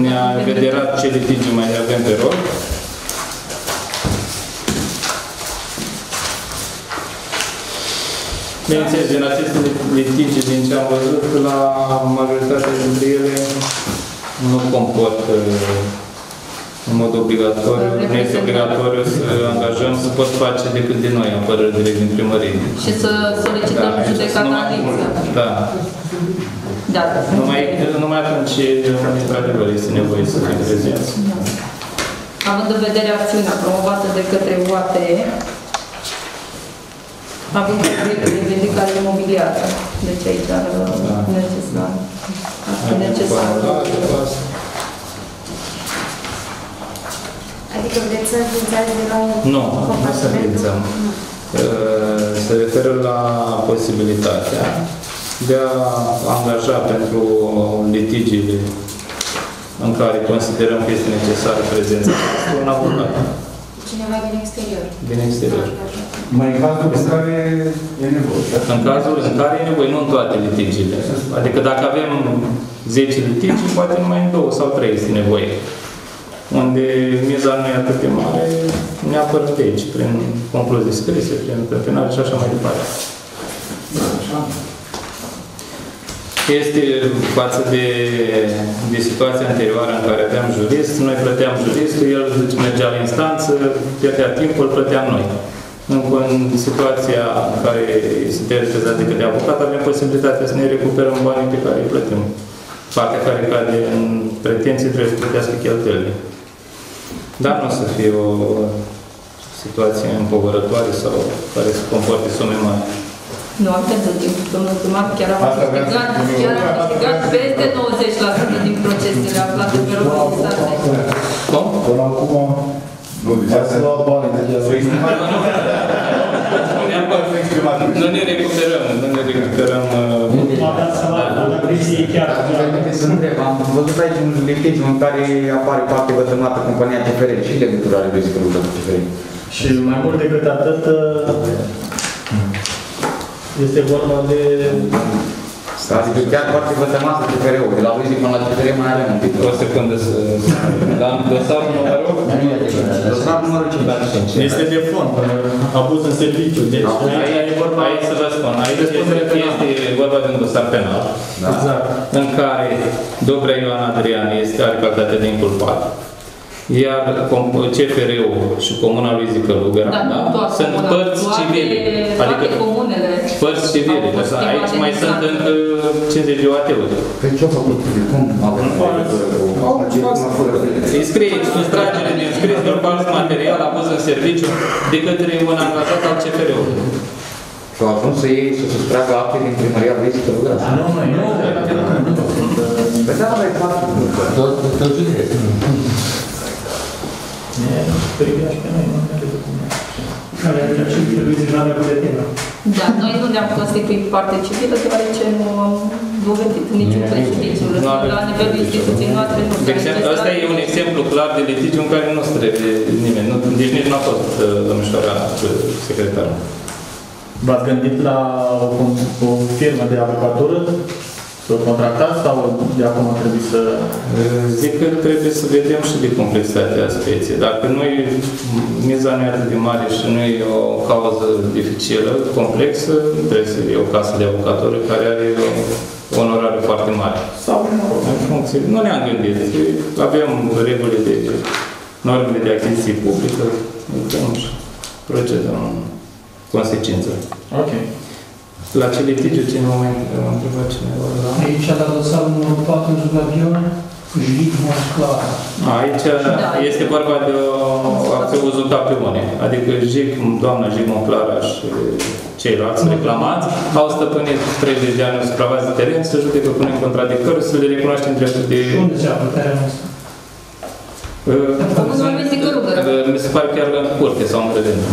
S6: ne-a vederat ce litigii mai avem pe rol. Bineînțeles, din aceste litigi, din ce am văzut, la majoritatea dintre ele nu comportă în mod obligatoriu, nu este obligatoriu să angajăm, să pot face decât de noi apărări direct din primărie.
S2: Și să solicităm
S6: Da,
S2: judecata
S6: numai-
S2: anexă.
S6: Da,
S2: Da.
S6: numai, numai atunci, într-adevăr, este nevoie să fie prezenți.
S2: Având în vedere acțiunea promovată de către UATE, având în vedere revendicare imobiliară. Deci aici ar
S6: Da.
S2: necesar. Ar fi necesar.
S10: Adică vreți să înființați de nou
S6: Nu, nu să
S10: compartimentul?
S6: înființăm. Uh, Se referă la posibilitatea de a angaja pentru litigiile în care considerăm că este necesară prezența noastră, un avocat
S10: Cineva din exterior.
S6: din exterior.
S9: Mai în cazul în care e nevoie. da?
S6: În cazul în care e nevoie, nu în toate litigiile. Adică dacă avem 10 litigi, poate numai în 2 sau 3 este nevoie. Unde miza nu e atât de mare, ne apără de aici, prin concluzii scrise, prin întâmpinare și așa mai departe. Este față de, de situația anterioară în care aveam jurist, noi plăteam juristul, el deci, mergea la instanță, pierdea timpul, îl plăteam noi. În, în situația în care suntem reprezentat de către avocat, avem posibilitatea să ne recuperăm banii pe care îi plătim. Partea care cade în pretenții trebuie să plătească cheltuielile. Dar nu o să fie o situație împovărătoare sau care să comporte sume mari.
S2: Nu am pierdut timp, domnul primar, chiar am
S9: Asta vreau să
S2: câștigat,
S9: spun eu.
S2: chiar am câștigat peste 90% din procesele aflate pe organizate.
S6: Cum?
S5: Până acum
S9: Nu, deci
S5: ați
S9: asta
S5: luat banii degeaba.
S9: să exprimat.
S6: Spuneam că
S9: Să exprimat.
S6: nu ne recuperăm, nu ne recuperăm uh,
S4: M-a dat seama că la crizie chiar
S3: Permite să întreb, am văzut aici un litigiu în care apare parte vătămată compania CFR. Ce legătură are riscul cu CFR?
S4: Și mai mult decât atât, este vorba de...
S3: Adică chiar parte vătămată CFR-ul. De la Luizi până la CFR mai avem un titlu.
S6: o secundă să... La dosarul numărul?
S3: Dosar numărul 5.
S4: Este de fond, abuz în serviciu. Deci aici e vorba...
S6: Aici să vă spun, aici este, este vorba de un dosar penal
S4: Exact.
S6: în care Dobrea Ioan Adrian este are calitate de inculpat. Iar com- CFR-ul și Comuna lui Zicălugăra,
S2: Dar nu
S6: da?
S2: toate
S6: sunt
S2: comunele,
S6: părți
S2: toate-
S6: civile. Adică
S2: Toate comunele.
S6: părți civile.
S2: au fost
S6: Aici
S2: chemate
S6: mai
S2: în
S6: sunt
S2: instanță.
S6: încă 50 de OAT-uri.
S3: Păi ce-a făcut? Cum avem legătură cu...
S6: Îi scrie aici, sustragere din scris verbal și material, abuz în serviciu de către un angajat al CFR-ului.
S3: Și au ajuns să iei să sustragă acte din primăria Luizi Călugăra.
S4: Nu, nu, nu.
S3: Păi da, dar e foarte
S8: Tot, tot județ.
S4: Ne priveași pe noi, nu ne are documente. Care are și trebuie să avea cu tine.
S2: Da, noi nu ne-am constituit parte civilă, deoarece nu am dovedit niciun prejudiciu.
S6: Nu avem
S2: La nivelul instituției noastre nu
S6: De
S2: s-a
S6: exemplu, ăsta e un exemplu clar de litigiu în care nu se trebuie nimeni. Nu, deci nici nu a fost uh, domnișoara uh, secretară.
S4: V-ați gândit la o, com- o firmă de avocatură? Să o contractați sau de acum trebuie să...
S6: Uh, Zic că trebuie să vedem și de complexitatea speției. Dacă nu e, miza nu e atât de mare și nu e o cauză dificilă, complexă, trebuie să fie o casă de avocatură care are o onorare foarte mare.
S4: Sau, mă rog,
S6: În funcție, nu ne-am gândit. Avem regulile de normele de achiziție publică, lucrăm și procedăm în consecință.
S4: Ok.
S6: La ce litigiu țin moment m-a întrebat cineva? Da?
S11: Aici, la dosarul numărul 4, Jugabio, Juridic Moșclar.
S6: Aici
S2: Da.
S6: este vorba de o acție uzurpațiune, adică JIC, doamna JIC Monclara și ceilalți reclamați au stăpânit 30 de ani o supravază de teren, să judecă până în contradictori, să le recunoaștem dreptul de...
S11: Și unde se află terenul ăsta?
S2: Acum nu mai este călugără.
S6: Uh, Mi se pare chiar în curte sau în grădină.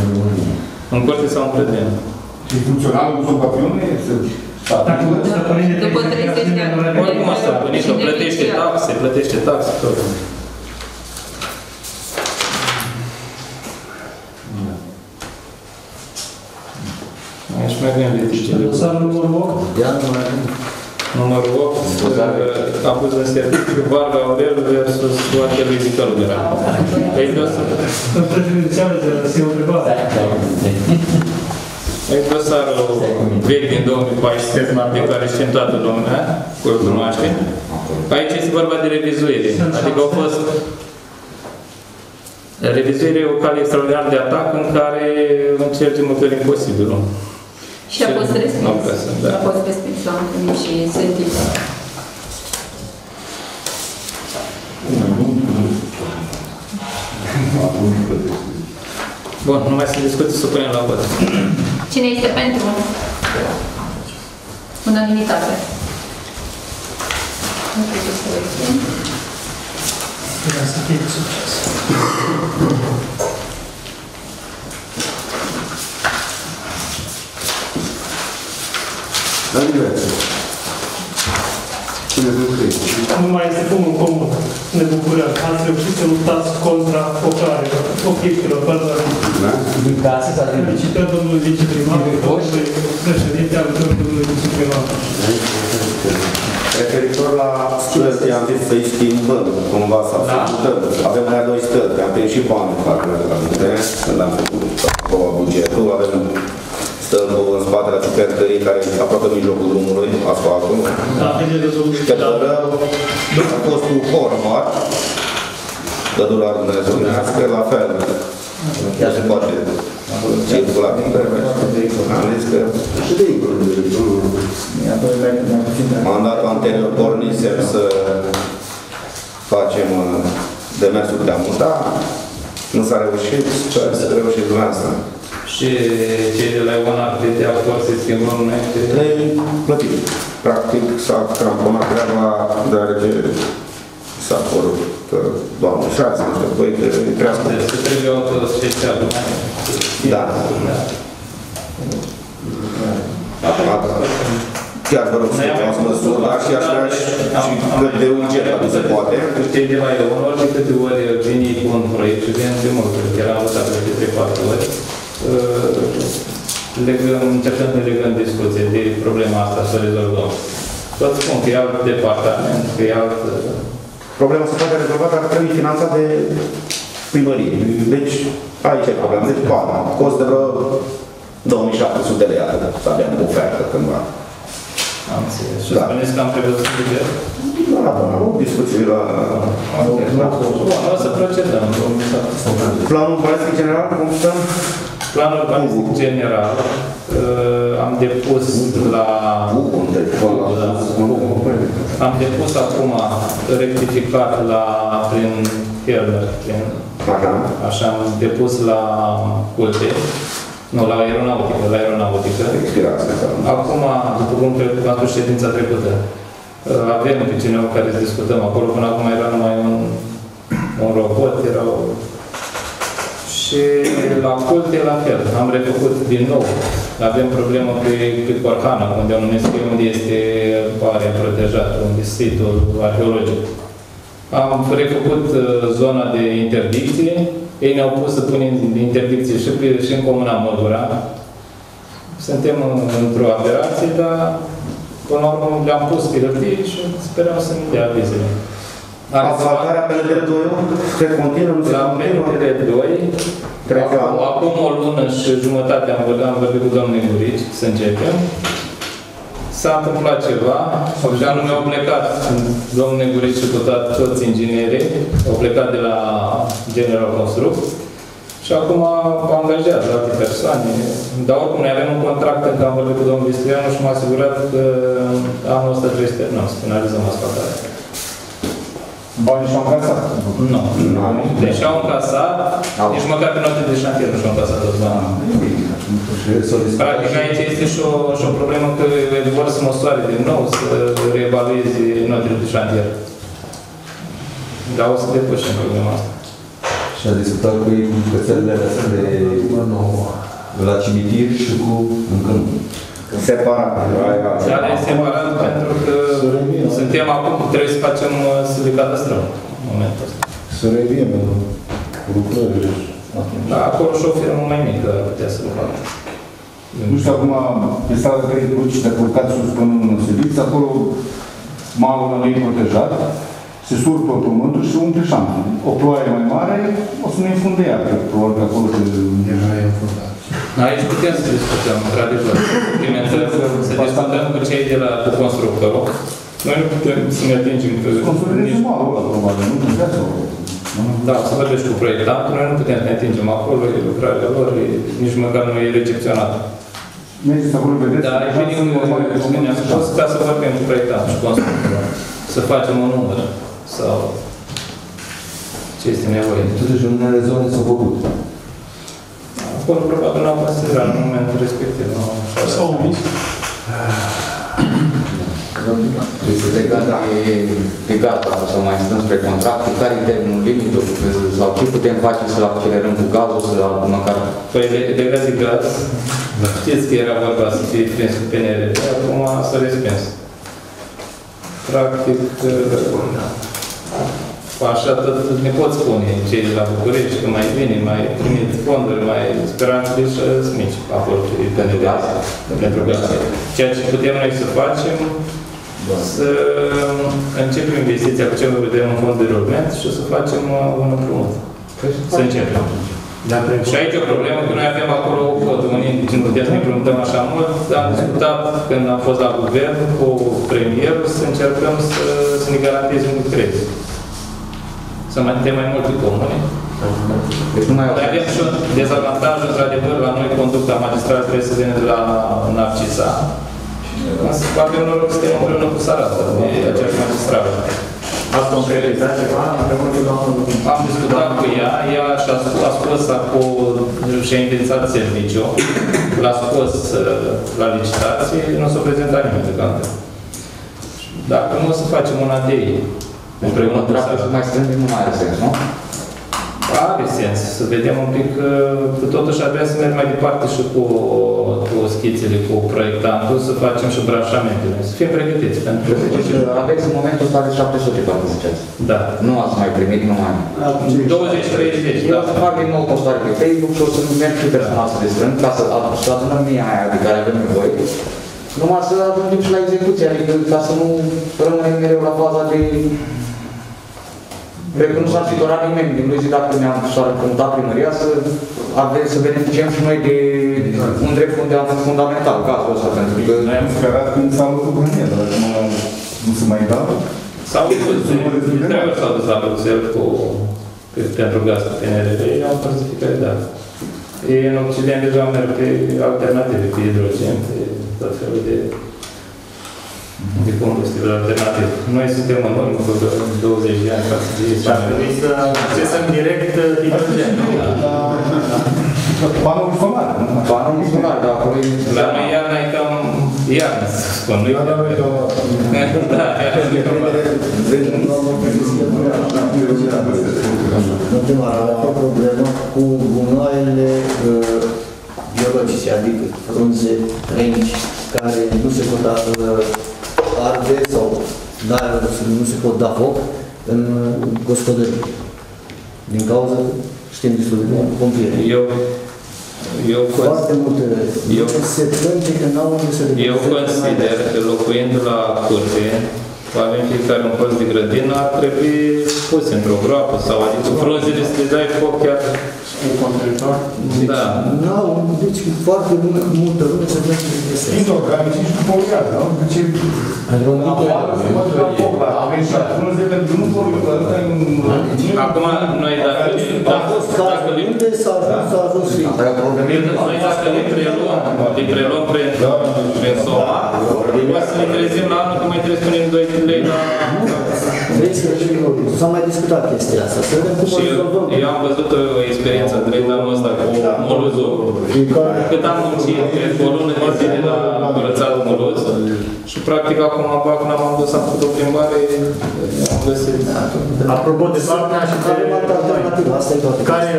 S6: În curte sau în grădină.
S9: Și funcționalul cu subpapiune este
S11: Dacă stăpânit de
S2: După 30 de ani.
S6: Oricum a stăpânit, o plătește taxe, plătește taxe, tot. Aici mai avem litigiile.
S11: Dosarul numărul 8,
S7: De anul mai avem.
S6: Numărul 8, uh, abuz în serviciu, Varga Aurel versus Oate lui Zicălugăra. Păi dosar,
S11: în prejudicială de la se întrebare.
S6: E dosarul vechi din 2014, de care știm toată lumea, cu îl cunoaște. Aici este vorba de revizuire, adică au fost Revizuire e o cale extraordinar de atac în care încerci măcar imposibilul.
S2: Și a fost
S6: Nu
S2: respins.
S6: vreau să- da.
S2: A fost respins la întâlniri și sentință.
S6: Bun, nu mai sunt discuții, să o punem la vot.
S2: Cine este pentru? Unanimitate. Nu trebuie să corecție.
S12: Vreau să fie succes.
S1: La diverse. Cine vă crede?
S11: Nu mai este pomul comun. Ne bucurăm. Ați reușit să luptați contra focarelor, conflictelor, păzării.
S1: Da?
S3: Din casă s-a zis.
S11: Felicitări domnului viceprimar, domnului președinte, alături domnului viceprimar.
S13: Referitor la stări, am zis să-i schimbăm, cumva să ajutăm. Avem aia doi stări, am primit și bani fac la mine, când am făcut proba bugetul, avem stâlpul în spatele ciupercării, care e aproape în mijlocul drumului, asfaltul.
S11: Da, haideți de domnul
S13: Pe Bărău, a fost cu Hormat, dădul la Dumnezeu, că la fel, ea se poate circula din permis. Am zis că
S1: Și de încolo.
S13: mandatul anterior pornisem să facem uh, demersul de a muta, nu s-a reușit, sper să reușit dumneavoastră.
S6: Și cei de la Ioana de acord să schimbăm înainte.
S13: Le-ai plătit. Practic s-a cramponat treaba, deoarece s-a părut că, doamne, șase, nu știu, băi, că e treaba.
S6: Deci că trebuie o special.
S13: Da. Chiar vă rog să luați măsuri, dar și aș vrea și și cât de urgent, dacă se poate.
S6: Cei de la Ioana, ori de câte ori vine cu un proiect și vine de mult, că era lăsat de 3-4 ori. Uh, Legăm, încercăm să legăm discuție de problema asta, să o rezolvăm. Tot spun că e alt departament, că e alt...
S13: Problema se poate rezolva, dar trebuie finanțat de primărie. Deci, aici e problema. Deci, bani. Cost de vreo 2700 de lei, să avem ofertă cândva.
S6: Am înțeles. Și
S13: Da.
S6: spuneți că am prevăzut buget?
S13: Da, da, am avut discuții la...
S6: Bun, o să procedăm. în 2017.
S13: Planul urbanistic general, cum stăm?
S6: Planul urbanistic general uh, am depus la... Da. Am depus acum rectificat la prin Herder, prin,
S13: Așa.
S6: așa am depus la Culte, nu, la aeronautică, la aeronautică.
S13: Expirație.
S6: Acum, după cum cred că atunci ședința trecută, uh, avem pe cineva care să discutăm acolo, până acum era numai un, un robot, erau... Și la culte la fel, am refăcut din nou. Avem problemă pe, pe Corhana, unde o numesc eu, unde este area protejată, unde este situl arheologic. Am refăcut uh, zona de interdicție. Ei ne-au pus să punem interdicție și, pe, și în Comuna Mădura. Suntem în- într-o operație, dar până la urmă le-am pus pe hârtie și sperăm să ne dea vizele.
S13: Asfaltarea pe LDR2 se continuă, nu se
S6: La
S13: continuă?
S6: PNTR2,
S13: Cred că
S6: acum, acum o lună și jumătate am vorbit, am vorbit cu domnul Negurici să începem. S-a întâmplat ceva, și anume au plecat domnul Negurici și cu toat- toți inginerii, au plecat de la General Construct și acum angajează alte persoane. Dar oricum noi avem un contract în care am vorbit cu domnul Vistrianu și m-a asigurat că anul ăsta trebuie să terminăm, să finalizăm asfaltarea.
S13: Banii și-au încasat.
S6: Nu. Deci au încasat, nici măcar pe note de șantier nu și-au încasat toți banii. Practic aici este și o, și o problemă că vor să măsoare din nou, să reevalueze notele de șantier. Dar o să depășim problema asta.
S14: Și a discutat cu ei cu cățelele astea de la cimitir și cu încă nu.
S13: Separat.
S6: Dar e separat pentru că suntem acum, trebuie să facem uh, să le cadastrăm în momentul ăsta.
S5: Să revină lucrările.
S6: Da, acolo și o firmă mai mică ar putea să le facă.
S13: Nu știu, acum, pe strada Trei Cruci, dacă urcați sus până în Siliți, acolo malul ăla nu e protejat, se surg tot pământul și se umple șanțul. O ploaie mai mare, o să ne infunde iar, că probabil că acolo pe...
S5: Deja e înfundat.
S6: Aici putem să discutăm, într-adevăr. Bineînțeles, să discutăm cu cei de la cu constructorul. Noi nu putem să ne atingem că
S13: Consolidezi
S6: nici...
S13: malul ăla, probabil, nu puteți să
S6: Da, să vorbești cu proiectantul, noi nu putem să ne atingem acolo, e lucrarea lor, e, nici măcar nu e recepționat.
S9: Mergeți acolo, vedeți?
S6: Dar e bine, cum ne-a spus, ca să vorbim cu proiectantul și constructorul. Să facem un număr sau ce este nevoie.
S14: Totuși, unele zone s-au făcut.
S6: Acolo probabil n-au considerat în momentul respectiv. Nu,
S4: S-au omis.
S3: Legat de, de gata, să mai stăm spre contract, care e termenul limitul sau ce putem face să accelerăm cu gazul, să măcar...
S6: Păi le- legat de gaz, știți că era vorba să fie prins cu PNRD, acum s-a respins. Practic, așa tot ne pot spune cei de la București, că mai bine, mai primit fonduri, mai speranțele și sunt mici aporturi pentru gaz. Pentru gaz. Ceea ce putem noi să facem, să începem investiția cu ce vă vedem în fond de rulment și să facem uh, un împrumut. Să începem. Și aici e o problemă, că noi avem acolo o cotă, unii zice, nu putem să ne împrumutăm așa mult, am discutat când am fost la guvern cu premierul să încercăm să, să ne garanteze un credit. Să mai dăm mai multe comune.
S3: Deci nu mai
S6: Dar avem și un dezavantaj, într-adevăr, la noi conducta magistrală trebuie să vină de la Narcisa. Însă avem noroc că suntem împreună cu Sarata, de aceeași magistrală.
S4: Ați concretizat ceva împreună cu domnul
S6: Am discutat cu ea, ea și-a a scos acum și-a inventat serviciu, l-a scos uh, la licitație, nu s-a prezentat nimeni de cante. Dacă nu o să facem una de ei, împreună cu
S3: Contractul să
S6: Sarata.
S3: mai strângem nu mai are sens, nu?
S6: Are sens, să vedem un pic, uh, că totuși ar vrea să mergem mai departe și cu, cu schițele, cu proiectantul, să facem și branșamentele, să fim pregătiți pentru
S3: Deci aveți în momentul ăsta de 700, parcă ziceați.
S6: Da.
S3: Nu ați mai primit, nu mai...
S6: 20-30,
S3: Eu
S6: da.
S3: o să fac din nou postare pe Facebook și o să merg și personal să le strâng ca să, să adunăm mie aia de care avem nevoie. Numai să ajungem și la execuție, adică ca să nu rămânem mereu la faza de Cred că nu s-a sigurat nimeni din lui zi dacă ne-am s-ar împrumutat primăria să avem să beneficiem și noi de un drept funda- fundamental, cazul ăsta, pentru că
S9: Noi am sperat când s-a făcut cu mine, dar acum nu se mai dau.
S6: S-au dus, trebuie s-au dus la Bruxelles cu, pe- pentru gaz cu PNRD, ei au falsificat da. Ei în Occident deja merg pe alternative, pe hidrogen, pe tot felul de de combustibil alternativ. Noi suntem în urmă cu 20 de ani față de ei.
S4: Și ar trebui să accesăm direct uh, hidrogen.
S9: Panoul solar.
S3: Panoul solar, da, acolo e...
S6: La noi iarna e cam iarnă, să spun. Nu-i
S5: Da, da, da, da.
S6: Da, iarna e cam vară.
S7: În prima oară avea o problemă cu gunoaiele uh, biologice, adică frunze, renci, care nu se pot uh, arde sau da, nu se pot da foc în gospodării. Din cauza, știm destul de bine, pompieri.
S6: Eu, eu,
S7: Foarte multe
S6: Eu-
S7: se plânge că n-au unde să le
S6: eu consider că locuind la curte, avem fiecare un colț de grădină, ar trebui pus într-o groapă sau adică frunzele să le dai foc chiar. Da.
S7: N-au, deci foarte bună, multă lume să plânge de chestia asta.
S9: Inorganice și după o iară, nu? De ce?
S7: Adică un mic
S9: Afară se poate da foc la avem și frunze pentru nu vor că ăsta e un...
S6: Acum, noi dacă,
S7: A fost cazul unde s-a ajuns, s-a ajuns și
S6: Noi dacă le preluăm, le preluăm prin, prin soma, o să ne trezim la anul că mai trebuie să punem 2 lei la...
S7: Vrei să S-a mai discutat chestia asta, să vedem cum o
S6: Și eu,
S7: rezolvăm.
S6: eu am văzut o experiență direct anul ăsta cu moluzul. Cât am muncit, cred că o lună de zile la curățat moluz. Și practic acum, acum când am dus, am făcut o plimbare, am găsit.
S4: Apropo de Sarna și de
S7: Avem altă alternativă, asta e toată.
S4: care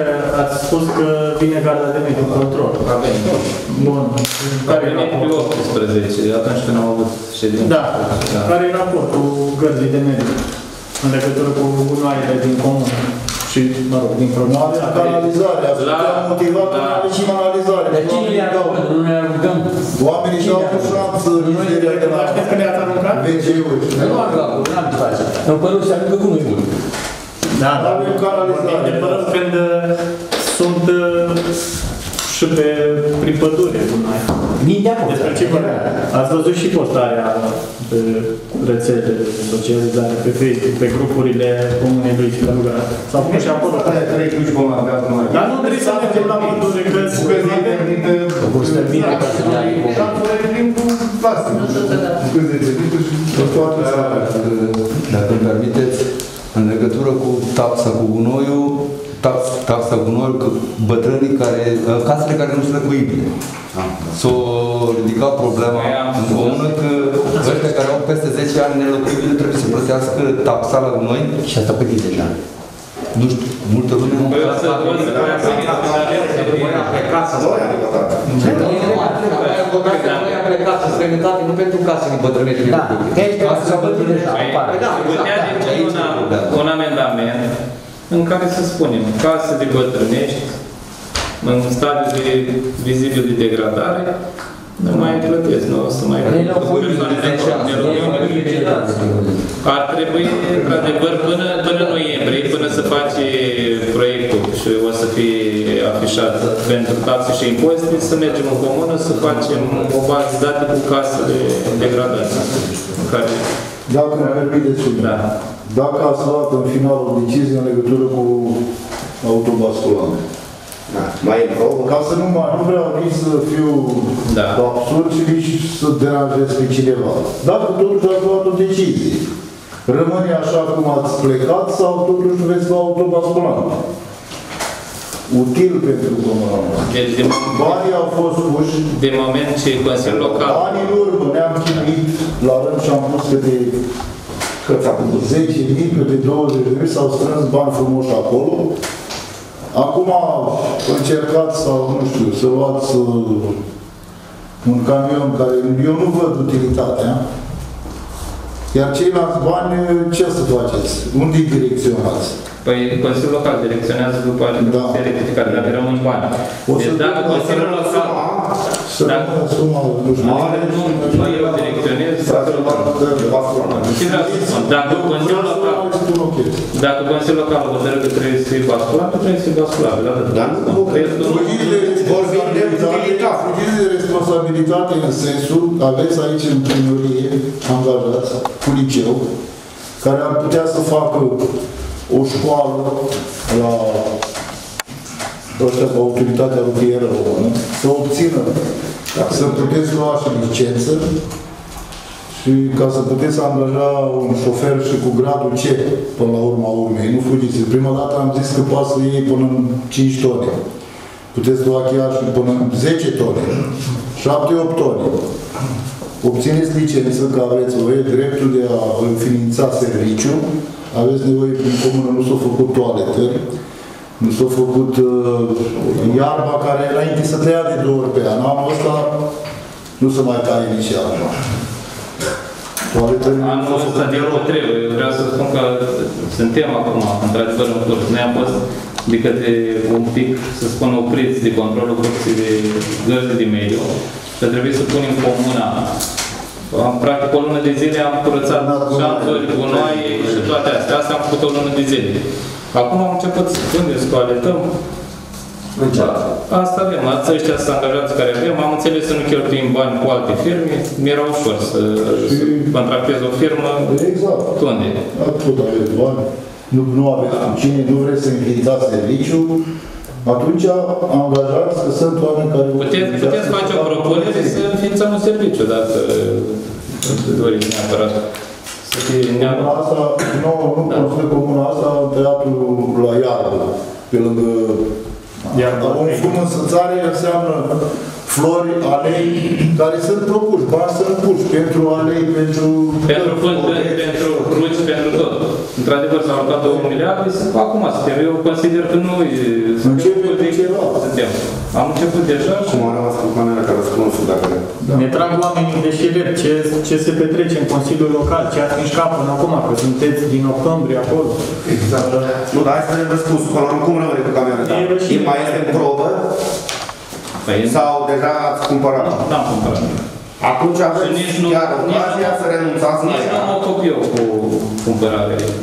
S4: ați spus că vine garda de mediu control.
S6: Avem.
S4: Bun.
S6: Care e pe 18, atunci când am avut ședință.
S4: Da, care e raportul gărzii de mediu în legătură cu gunoaiele din comun și, mă rog, din provincia.
S5: Canalizarea, asta
S6: La-
S5: a motivat
S6: da.
S5: da. și canalizarea.
S11: Dar cine le aruncă? Nu ne aruncăm.
S5: Oamenii și-au avut șansă mizeria de la
S4: Știți că ne-ați aruncat?
S5: VG-uri.
S11: Nu aruncă acolo, n-am ce face. În părul se aruncă cu noi bun.
S4: Da, da.
S5: Avem canalizare.
S4: De părări când uh, sunt uh, și pe, prin pădure gunoi.
S11: Vin de acolo.
S4: Despre ce vorbim? Ați văzut și postarea pe rețelele de socializare, pe Facebook, pe grupurile comune lui și Călugăra. S-au pus și acolo.
S9: Aia trei cruci pe la gaz noi.
S4: Dar nu trebuie să mergem la modul de că
S9: Bucăți de internet,
S8: Bucăți de internet, ca să dea ei
S9: Șanțele plin cu plastic. Bucăți de internet și toate
S14: Dacă îmi permiteți, în legătură cu taxa cu gunoiul, tax, taxa cu gunoiul, că bătrânii care, casele care nu sunt locuibile. S-a ridicat problema în comună că ăștia care au peste 10 ani nelocuibile trebuie să plătească taxa la gunoi.
S8: Și asta pe cât deja?
S14: Nu știu, multă lume nu
S6: Păi o să o să vrea să
S3: Noi am plecat în străinătate nu pentru case în bătrânețe
S8: Da, că aici trebuie să plătim deja, apare.
S6: Putea de un, un amendament în care să spunem case de bătrânești în stadiu de vizibil de degradare nu mai plătesc, nu o să mai Ar trebui, într-adevăr, până, până noiembrie, până să face proiectul și o să fie afișat pentru taxe și impozite, să mergem în comună să facem o bază de date cu casele degradate. în Care,
S5: Dacă îmi permiteți și
S6: da.
S5: Dacă ați luat în final o decizie în legătură cu autobasculantul.
S1: Da, mai e probă?
S5: Ca să nu mai, nu vreau nici să fiu
S6: Da.
S5: absurd și nici să deranjez pe cineva. Dacă totuși ați luat o decizie, rămâne așa cum ați plecat sau totuși veți lua autobasculant? Util pentru comunal.
S6: Deci, de,
S5: Banii au fost puși,
S6: de moment ce Consiliul Local
S5: Anii în urmă ne-am chinuit la rând și am pus câte cât acum 10.000, câte 20.000, s-au strâns bani frumoși acolo. Acum încercați sau, nu știu, să luați uh, un camion care eu nu văd utilitatea. Iar ceilalți bani, ce să faceți? Unde îi direcționați?
S6: Păi Consiliul Local direcționează după da. rectificare, dacă rămân bani.
S5: O să
S6: Deci dacă
S5: ducă
S6: Consiliul Local
S5: Să
S6: Dacă-
S5: rămână suma, nu știu,
S6: nu, nu eu direcționez, ce vreau să spun, dacă Consiliul Local
S5: spun o chestie.
S6: dacă Consiliul Local hotărâ că trebuie să fie basculat, trebuie să fie basculat.
S1: Dar nu
S6: Restul nu.
S5: Fugiți de responsabilitate, fugiți de responsabilitate în sensul, aveți aici în primărie angajați cu liceu, care ar putea să facă o școală la ăștia cu autoritatea rutieră română, să obțină, să puteți lua și licență și ca să puteți angaja un șofer și cu gradul C până la urma urmei. Nu fugiți. Prima dată am zis că poate să iei până în 5 tone. Puteți lua chiar și până în 10 tone, 7-8 tone. Obțineți licență că aveți voie, dreptul de a înființa serviciu, aveți nevoie prin comună, nu s-au făcut toaletări, nu s-au făcut uh, iarba care înainte să tăia de două ori pe an. Anul ăsta nu se mai taie nici iarba. Toaletări nu
S6: Anul
S5: s-au
S6: ăsta
S5: făcut
S6: de
S5: deloc.
S6: trebuie. Vreau să spun că suntem acum, într-adevăr, în curs. Noi am fost de către un pic, să spun, opriți de controlul producției de găzi de mediu. Și a trebuit să punem comuna. Am, practic, o lună de zile am curățat șanțuri, gunoaie și toate astea. Asta am făcut o lună de zile. Acum am început să punem, să toaletăm. Asta avem, asta ăștia sunt angajați care avem. Am înțeles să nu cheltuim bani cu alte firme. Mi-era ușor să, să contractez o firmă.
S5: Exact.
S6: Unde?
S5: Tot aveți bani, nu, nu aveți cu cine, nu vreți să înființați serviciu, atunci angajați că sunt oameni care...
S6: Puteți, puteți face o propunere să înființăm un serviciu, dacă doriți neapărat. Să fie
S5: Comuna
S6: neapărat.
S5: asta, nu, nu
S6: Da.
S5: construi comuna asta în teatru la iarbă, pe lângă...
S4: Iarbă.
S5: Un fum în sățare înseamnă flori, alei, care sunt propuși, bani sunt puși pentru alei, pentru...
S6: Pentru fântâni, pentru cruci, pentru tot. Într-adevăr, s-au alocat 2 miliarde, să- acum suntem. Eu consider că noi suntem
S5: Începe
S6: de
S5: ceva.
S6: Suntem. Am început deja și
S1: Cum a rămas cu camera care a răspunsul dacă...
S4: Ne trag oamenii de șiret ce, ce se petrece în Consiliul Local, ce ați mișcat până acum, că sunteți din octombrie acolo.
S1: Exact. Nu, dar hai să vedem răspunsul. Până la urmă, cum rămâne cu camera?
S4: E rușine.
S1: E mai este în probă
S6: Păi,
S1: sau deja ați cumpărat?
S6: n-am cumpărat.
S1: Atunci
S6: Și
S1: aveți
S6: nici nu,
S1: chiar
S6: nici
S1: ocazia
S6: nu,
S1: să renunțați la
S6: nici
S1: ea.
S6: nu mă ocup eu cu cumpărarea ei.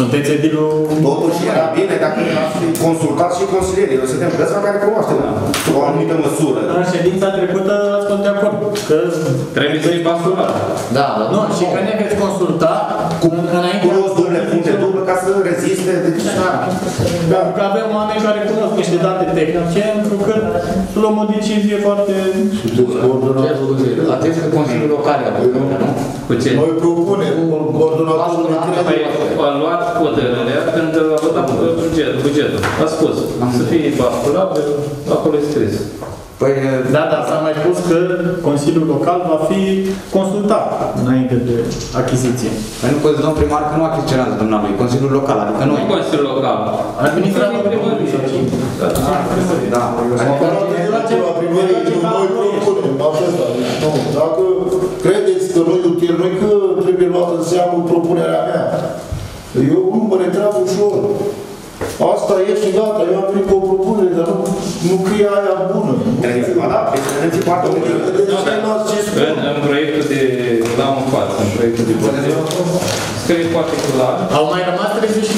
S4: Sunteți edilul...
S9: Totuși era bine dacă ați fi consultat și consilierii. Noi suntem câțiva care cunoaștem o anumită măsură.
S4: În ședința trecută ați fost de acord că
S6: Trebuie să-i basurat.
S7: Da, da.
S4: Nu, și că ne veți consulta cu înainte
S9: Cunosc duble puncte duble ca să reziste. Deci, da.
S4: Pentru că avem oameni care cunosc niște date tehnice, pentru că luăm o decizie foarte...
S5: Sunteți coordonatorul.
S7: Atenție că Consiliul Local a avut, nu?
S6: Cu ce?
S5: Noi propunem coordonatorul
S6: Păi, a luat hotărârea când a votat buget, bugetul. A spus, să fie basculabil, acolo e scris.
S7: Păi,
S4: Da, dar s-a mai spus că Consiliul Local va fi consultat înainte de achiziție.
S3: Pentru că domnul primar că nu achiziționează dumnealui, Consiliul Local, adică
S6: Nu
S3: noi.
S6: Consiliul Local.
S4: Administratorul primăriei.
S3: Da.
S5: la primărie, noi propunem așa, nu, dacă credeți că noi util, noi că trebuie luată în seamă propunerea mea. Eu nu mă retrag ușor. Asta e și gata, eu am venit cu o propunere, dar nu, nu că e aia bună.
S9: Da, excelenții foarte multe.
S5: De ce nu ați ce spun?
S6: În, în proiectul de, l-am în față, în proiectul de buget, scrie foarte clar.
S4: Au mai rămas 30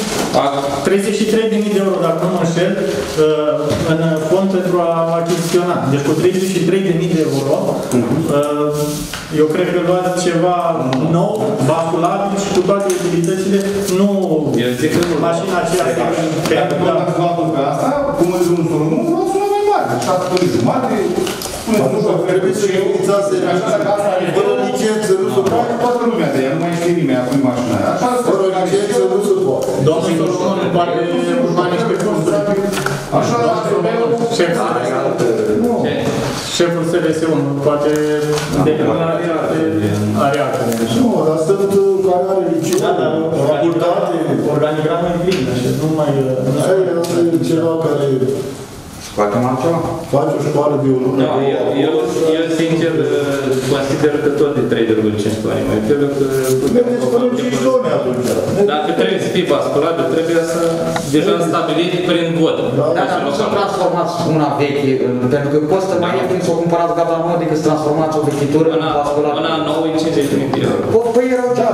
S4: 33.000 de euro, dacă nu mă înșel, uh, în fond pentru a achiziționa. Deci cu 33.000 de euro, uh, eu cred că luați ceva nou, basculabil și cu toate utilitățile, nu
S6: Eu zic că nu.
S4: mașina aceea
S9: Dacă
S4: pentru
S9: nu ați luat pe asta, cum îți un sur, nu, luați una mai mare. 6 tone jumate, spuneți un șofer.
S5: Trebuie să utilizați
S9: Așa, dacă asta are
S5: fără licență, nu se poate.
S9: Toată lumea de ea, nu mai știe nimeni acum mașina aia. Așa,
S5: Fără licență, nu se poate.
S4: Domnul Solomon poate urma niște cursuri.
S9: Așa,
S4: Șeful Șeful SRS-ul poate declara are actele.
S5: Nu, dar sunt uh, care are licență,
S4: Da, dar
S5: facultate.
S4: organigramul e plin, așa, nu mai...
S5: Aia asta e ceva care
S3: Facem altceva.
S5: face o școală de o lună.
S6: Da, eu, eu, eu sincer consider că tot de 3,5 tone mai trebuie că...
S5: Mergeți până în 5 tone atunci.
S6: Dacă trebuie să fie basculabil, trebuie să deja stabilit prin vot.
S7: Da, dar nu să transformați una veche, pentru că costă mai ieftin să o cumpărați gata nouă decât să transformați o vechitură în
S6: Una,
S7: basculat.
S6: una nouă e 50 de euro.
S7: Păi erau da,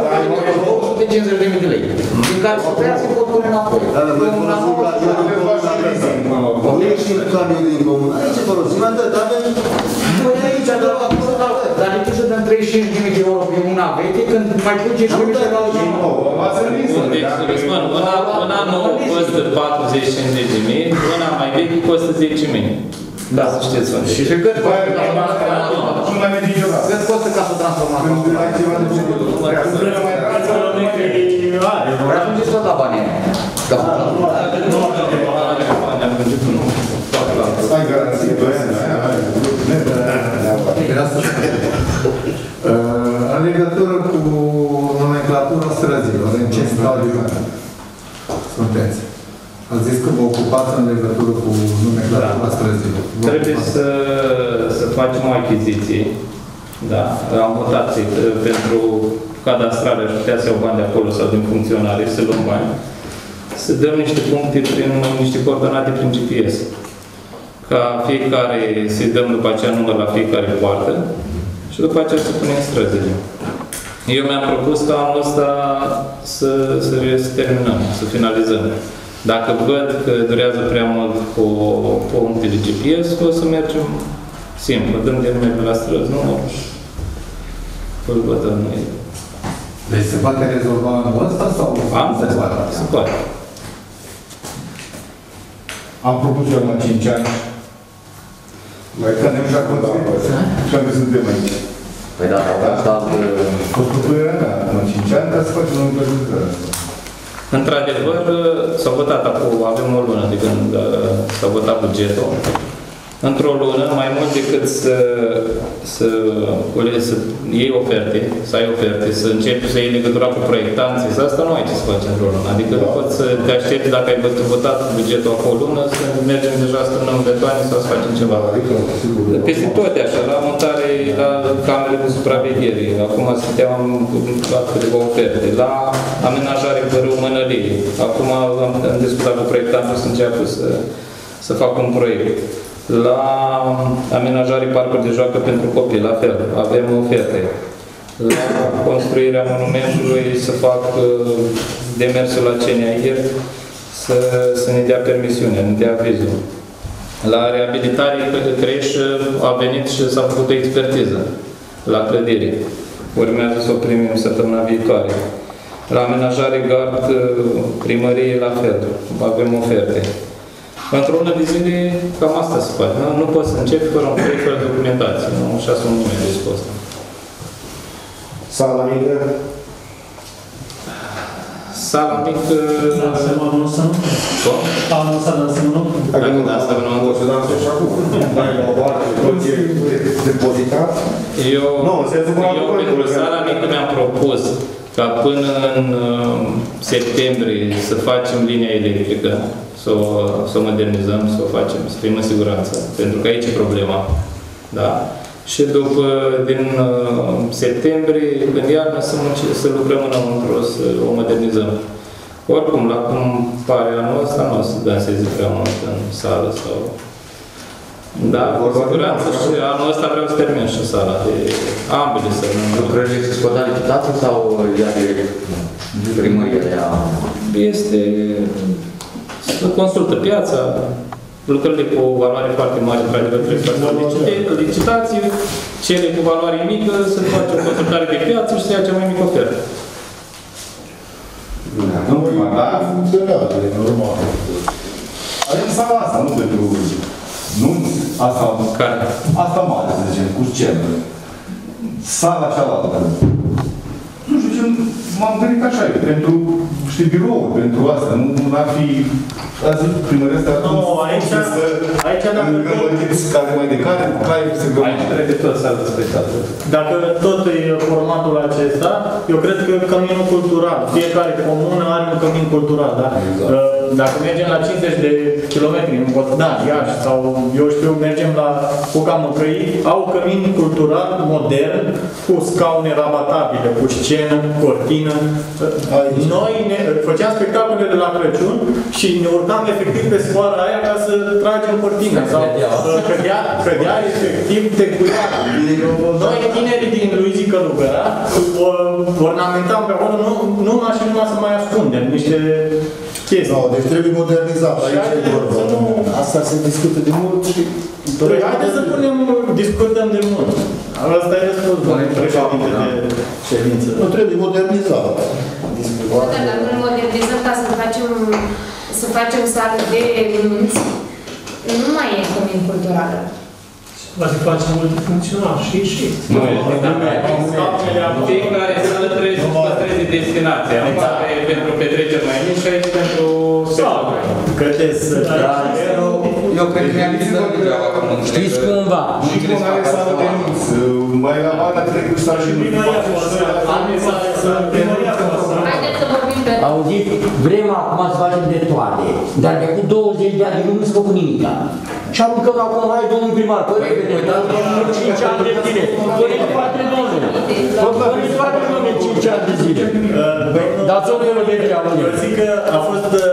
S7: 850 de mii de lei, din care să tăiați să pot pune înapoi.
S1: Da, dar noi
S7: Una
S1: folosim
S7: nouă,
S1: camionul Avem și camionul din comun. Aici folosim atât, avem...
S7: Păi aici, dar dar de ce să dăm 35 de mii de euro pe una veche când mai duce și uite la alții?
S6: Deci, spun, una, una nouă costă 40-50 de mii, una mai veche costă 10 mii. Da, să știți unde.
S7: Și și cât costă ca să
S9: Nu mai mergi niciodată.
S7: Cât costă ca să transformați? Atunci tot la banii aia. Da.
S9: Ai garanție pe aia.
S15: Vreau să spun. Uh, În legătură cu nomenclatura străzilor, în ce stadiu sunteți? Ați zis că vă ocupați în legătură cu nomenclatura străzilor. Vă
S6: Trebuie
S15: ocupați.
S6: să, să facem o achiziție. Da, am votat uh, pentru cadastrare, aș putea să iau bani de acolo sau din funcționare, să luăm bani. Să dăm niște puncte prin niște coordonate prin GPS. Ca fiecare, să-i dăm după aceea număr la fiecare poartă și după aceea să punem străzile. Eu mi-am propus ca anul ăsta să, să, să terminăm, să finalizăm. Dacă văd că durează prea mult cu punctele GPS, o să mergem simplu, dăm de nume la străzi, nu? Îl vădăm noi.
S15: Deci se poate rezolva anul ăsta sau
S6: Am
S15: se poate?
S6: se poate.
S9: Am propus eu în 5 ani. Mai cădem și acum, da, și acum suntem aici.
S7: Păi da, dar asta...
S9: Fost propunerea mea, în 5 ani, ca să facem o implementare.
S6: Într-adevăr, s-a votat acum, avem o lună de când uh, s-a votat bugetul. Într-o lună, mai mult decât să, să, să iei oferte, să ai oferte, să începi să iei legătura cu proiectanții, să asta nu ai ce să faci într-o lună. Adică nu poți să te aștepți dacă ai votat bugetul acolo o lună, să mergem deja să stârnăm betoane sau să facem ceva. Peste tot e așa, la montare, la camere de supraveghere, acum suntem la câteva oferte, la amenajare pe râu Mănălie, acum am, am discutat cu proiectantul să înceapă să, să fac un proiect. La amenajare parcuri de joacă pentru copii, la fel, avem oferte. la construirea monumentului să fac uh, demersul la CNAIR să, să ne dea permisiune, ne dea avizul. La reabilitare creș a venit și s-a făcut o expertiză la clădire. Urmează să o primim săptămâna viitoare. La amenajare gard, primărie la fel. Avem oferte. Într-o lună de zile, cam asta se poate. Nu, nu poți să începi fără un proiect, fără documentație. Nu? Și asum numele de spus.
S9: Sala mică?
S6: Sala mică...
S11: Da, se mă anunță, nu?
S6: Cum?
S11: Anunța, dar se mă
S6: Dacă nu, asta nu am
S9: Poți să dăm și acum. Dai la o parte, tot ce e depozitat.
S6: Eu,
S9: Nu, în sensul că
S6: eu
S9: am
S6: pentru sala mică mi-am propus ca până în uh, septembrie să facem linia electrică, să o, să o modernizăm, să o facem, să fim în siguranță. Pentru că aici e problema. Da? Și după, din uh, septembrie, în iarnă, să, munci, să lucrăm înăuntru, să o modernizăm. Oricum, la cum pare anul ăsta, nu o să danseze prea mult în sală sau... Da, cu siguranță și anul ăsta vreau să termin și sala de ambele să nu...
S3: Lucrările se scot la licitație sau ea de primărie de ea?
S6: Este... să consultă piața, lucrările cu o valoare foarte mare, într-adevăr, trebuie să facă licite- licitație, cele cu valoare mică, să face o consultare de piață și să ia cea mai mică ofertă.
S9: Nu, prima, da?
S5: Funcționează, e normal.
S9: Avem sala asta, nu pentru... Nu asta...
S6: Care?
S9: Asta mare, să zicem, cu scenă. Sala cealaltă. Nu știu ce, m-am gândit așa, pentru, știi, birouri, pentru asta, nu nu ar fi... A zis primăria asta...
S4: Nu, aici- aici dacă-
S9: Îngămătiți care mai de care, care se
S6: Aici trebuie tot să altă spectacol.
S4: Dacă tot e formatul acesta, eu cred că căminul cultural, fiecare comună are un cămin cultural, da?
S9: Exact.
S4: Dacă mergem la 50 de kilometri în Botdan, Iași, sau eu știu, mergem la Cuca Măcăi, au cămin cultural modern, cu scaune rabatabile, cu scenă, cortină. Noi ne, făceam spectacolele de la Crăciun și ne urcam efectiv pe sfoara aia ca să tragem cortina. Sau uh, cădea, cădea efectiv de cuiat. Noi, tinerii din Luizii Călugăra, o- ornamentam pe acolo nu, numai și numai să mai ascundem niște chestii.
S5: No, deci trebuie modernizat, aici e vorba.
S16: Asta se discută de mult și...
S4: Păi, haideți să punem, discutăm de mult. Asta e răspunsul domnului președinte de ședință.
S5: Nu trebuie modernizat.
S10: Dar dacă nu modernizăm ca să facem, să facem sală de nunți, nu mai e cămin culturală.
S11: Va fi face multifuncțional și și.
S6: Nu, Fiecare sală trebuie să păstreze destinația. Nu poate pentru petreceri mai mici și aici pentru spectacol.
S4: Credeți să...
S3: Eu cred că ne-am gândit la degeaba că nu
S8: Știți cumva?
S9: Și cum are sală de nunți, mai la bani trebuie să și
S4: Primăria forță, să primăria forță.
S2: Haideți să vorbim pe...
S8: Auziți, vrem acum să facem de toate, dar de acum 20 de ani nu s-a făcut nimic. Și aruncăm acum, hai domnul primar, că repede, dar domnul 5 ani de zile. Părinte foarte domnule. Părinte foarte domnule 5 ani de zile. Dați o mână de treabă.
S4: Eu zic că a fost uh,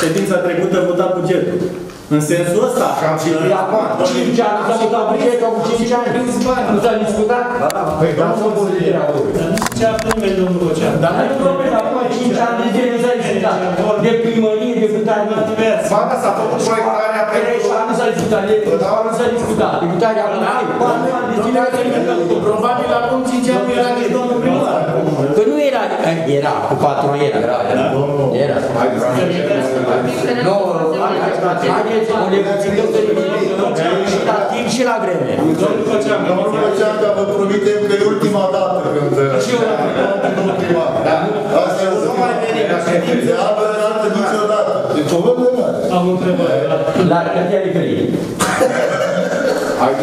S4: ședința trecută votat bugetul. În sensul ăsta.
S8: Și de acum 5 ani s-a votat bugetul, acum 5 ani. Nu s-a discutat? Păi dați o mână de treabă.
S11: Ce ar nimeni, domnul Ocean?
S8: Dar nu e problemă, acum 5 ani de zile nu s-a discutat. De primărie, de butanie.
S9: Ba da, s-a făcut proiectarea
S8: Trei ani nu s-a discutat, de nu s-a discutat. De butanie acum 4 ani de zile nu s-a discutat.
S4: Probabil acum 5 ani era nici domnul primar.
S8: Că nu era, era, cu patru ani era. Era. Era. Nu, haideți, o legătură și la timp și la vreme.
S5: Domnul Coceanca, vă promitem că e ultima dată când...
S8: Și eu la
S5: Domnul primar. Asta e nu mai veni la ședință. De altă dată niciodată. Deci o văd de mare.
S11: Am o întrebare.
S8: La cărtea de cărie.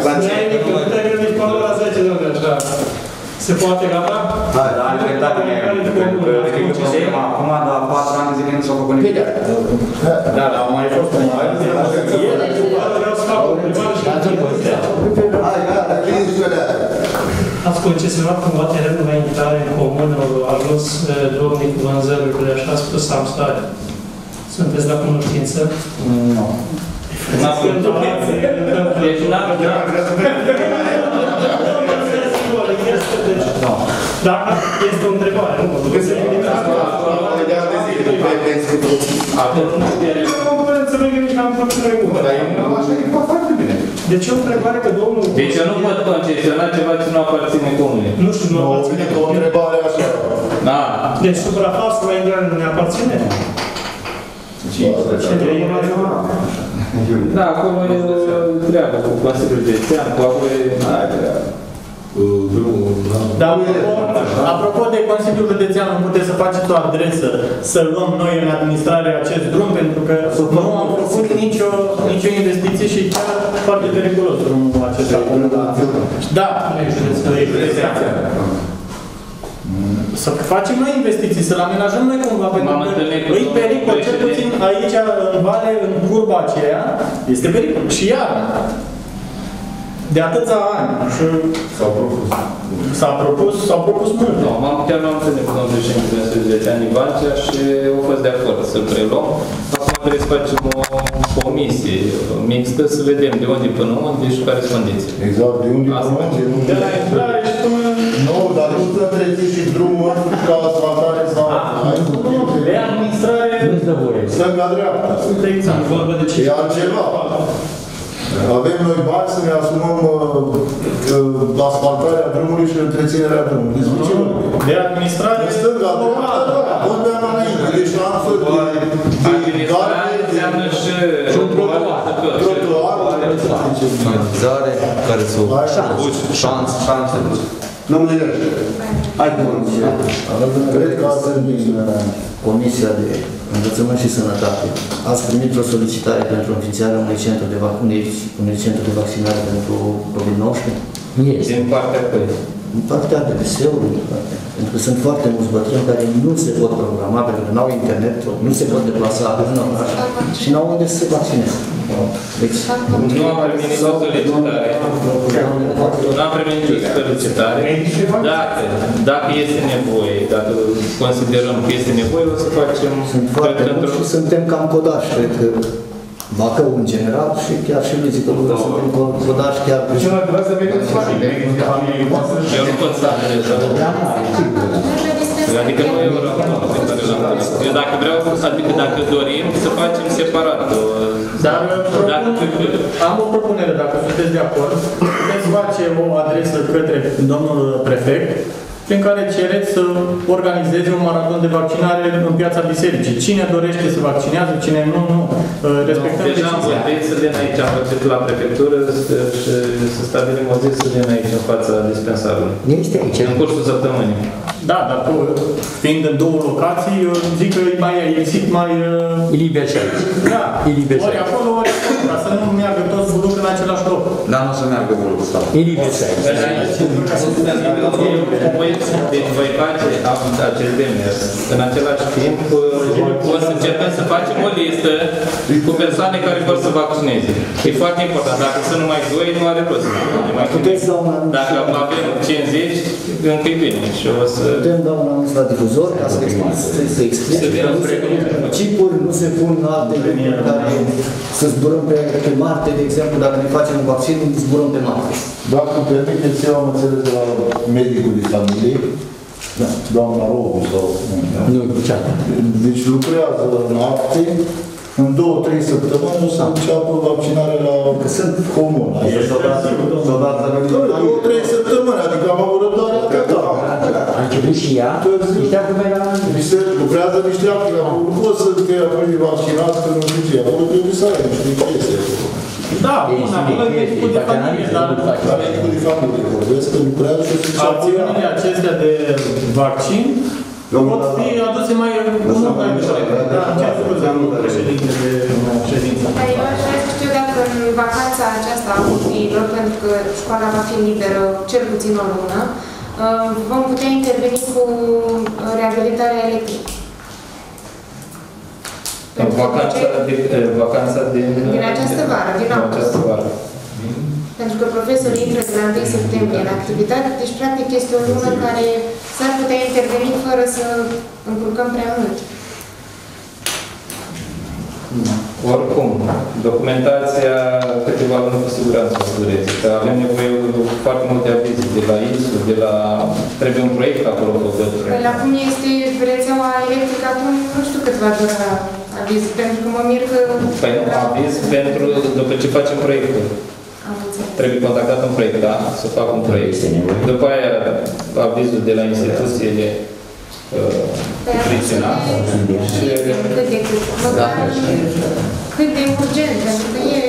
S11: Spuneai că nu trebuie nici până la 10, domnule, așa. Se poate gata?
S3: Da, da, am dreptate mea. Pentru că recunoscem acum, dar 4 ani de zile nu s-au făcut nimic.
S4: Da, dar au mai fost un mai
S11: Vreau să fac o întrebare și
S5: Hai, gata, liniște
S11: Ați concesionat cumva terenul la intrare în comună, a ajuns eh, domnii cu vânzările, așa a spus am stare. Sunteți la cunoștință?
S6: Nu. N-am Deci n-am...
S11: Este, deci,
S4: Dacă este o întrebare, nu mă duc să Nu putem să vedem nici n-am făcut regulă.
S9: Dar eu nu așa e foarte bine.
S4: De ce o întrebare că domnul...
S6: Deci eu nu pot concesiona ceva ce nu aparține comunei.
S4: Nu știu, nu aparține
S5: o întrebare așa.
S6: Da.
S4: Deci suprafața la intrare nu ne aparține?
S6: Da, acolo e o treabă cu Consiliul Județean, cu acolo e...
S4: Dar apropo, apropo de Consiliul Județean, nu puteți să faceți o adresă, să luăm noi în administrare acest drum, pentru că nu am făcut nicio, nicio investiție și e chiar foarte periculos drumul acesta. Da, să facem noi investiții, să-l amenajăm noi cumva, pentru
S6: M-am
S4: că
S6: întâlnit cu
S4: îi
S6: domnul
S4: pericol, cel
S6: președinte.
S4: puțin aici, în vale, în curba aceea, este pericol. Și iarna. De atâția ani. Și
S9: S-au propus.
S4: s-a propus, s-au propus mult.
S6: Nu, m-am chiar m-am întâlnit cu domnul președinte Consiliul Județean Ivancea și au fost de acord să-l preluăm. Acum trebuie să facem o comisie mixtă, să vedem de unde până unde și care sunt condiții.
S5: Exact, de unde până unde, nu
S4: De la intrare și până...
S5: Nu, dar nu să întreții și drumul ca asfaltare sau... Ai
S4: De administrare...
S8: Nu-ți dă voie.
S5: Stânga-dreapta.
S4: Exact, vorba de ce?
S5: E altceva. Avem noi bani să ne asumăm uh, uh, asfaltarea drumului și întreținerea drumului. Despre ce vorbim?
S4: De administrare...
S5: De stânga, dreapta, vorbeam înainte, deci șansuri de, de
S6: Administrare înseamnă și...
S8: Și un trotuar.
S5: trotuar,
S14: Canalizare care să o... Șanț, șanțe.
S1: Domnule Iar, hai cu
S7: Avem în vedere că astăzi din uh, Comisia de Învățământ și Sănătate ați primit o solicitare pentru înființarea unui centru de, vac- unui, unui centru de vaccinare pentru COVID-19
S8: Este.
S6: Din partea căi.
S7: în partea ADS-ului, pentru că sunt foarte mulți bătrâni care nu se pot programa pentru că nu au internet, nu se pot deplasa în oraș și nu au unde să se vaccineze. Deci,
S6: Nu am primit nicio solicitare. Nu am primit nicio solicitare. Dacă, dacă este nevoie, dacă considerăm că este nevoie, o să facem...
S7: sunt foarte
S6: cred că
S7: mulți și
S6: într-o-
S7: suntem cam codași, cred că Bacău în general și chiar și lui zic că lucră suntem co- codași chiar pe
S9: Ce noi trebuie să vedem să facem, medici de familie, poate să
S6: Eu nu pot să adresez. Adică nu e o raportă pe care l-am făcut. Eu dacă vreau, adică dacă dorim, să facem separat.
S4: Dar
S6: Dacă,
S4: am o propunere, dacă sunteți de acord. Puteți face o adresă către domnul prefect prin care cereți să organizeze un maraton de vaccinare în piața bisericii. Cine dorește să vaccinează, cine nu, nu. Respectăm
S6: Deja am
S4: decizia.
S6: vorbit să vin aici, am vorbit la prefectură să, și să stabilim o zi să vin aici în fața dispensarului.
S8: Este aici.
S6: În cursul săptămânii.
S4: Da, dar tu, fiind în două locații, eu zic că e mai exit mai... uh,
S8: E liber și aici.
S4: Da,
S8: E liber și
S4: ori
S8: aici.
S4: acolo, ori acolo, ca să nu meargă toți buluc în același loc.
S3: Dar nu o să meargă volul ăsta.
S8: E liber și aici.
S6: Voi, deci voi face acest demers. În același timp, o să încercăm să facem o listă cu persoane care vor să vaccineze. E foarte important. Dacă sunt numai doi, nu are rost. Ne mai
S7: Puteți da un anunț.
S6: Dacă avem 50, încă e bine. Și o să...
S7: Putem da un anunț la difuzor ca să explice, să explice că nu se pun chipuri, nu se pun alte lucruri care să zburăm pe, pe Marte, de exemplu, dacă ne facem un vaccin, zburăm pe Marte.
S5: Dacă îmi permiteți, eu am înțeles de la medicul de familie, da, doamna Robu sau...
S8: Nu, cea.
S5: Deci lucrează noapte, în două, trei săptămâni o să înceapă vaccinarea la comun. Așa. Două, trei săptămâni, adică am avut răbdare atâta.
S8: A început și ea. Știa că mai la...
S5: Se lucrează niște acte, acolo nu poți să te apoi vaccinat, că nu știu ce, acolo trebuie să ai niște chestii.
S4: Da, bun, acolo e medicul de familie, dar
S5: La medicul de familie vorbesc, că lucrează și o să înceapă
S4: acțiunile acestea de vaccin pot fi aduse mai mult mai ușor. Da, ce a spus domnul președinte de ședință.
S10: Dar eu aș vrea să știu dacă în vacanța aceasta a copiilor, pentru că școala va fi liberă cel puțin o lună, uh, vom putea interveni cu uh, reabilitarea electrică. Pentru că
S6: Vacanța,
S10: cei-
S6: de, vacanța din...
S10: Din această vară, din
S6: Din
S10: august.
S6: această vară.
S10: Pentru că profesorii intră de la 1 septembrie în activitate, deci practic este o lună în care s-ar putea interveni fără să încurcăm prea mult.
S6: Oricum, documentația câteva luni cu siguranță o să dureze. Că avem nevoie de foarte multe avize de la ISU, de la... Trebuie un proiect acolo făcut.
S10: Păi la cum este rețeaua electrică, atunci nu știu cât va dura aviz, pentru că mă mir că...
S6: Păi nu, aviz pentru după ce facem proiectul.
S10: Am înțeles.
S6: Trebuie contactat un proiect, da? Să fac un proiect. După aia, avizul de la instituție de uh,
S10: Păi
S6: Cristina. Și
S10: Cât de cât, măcar cât de urgent, pentru că e...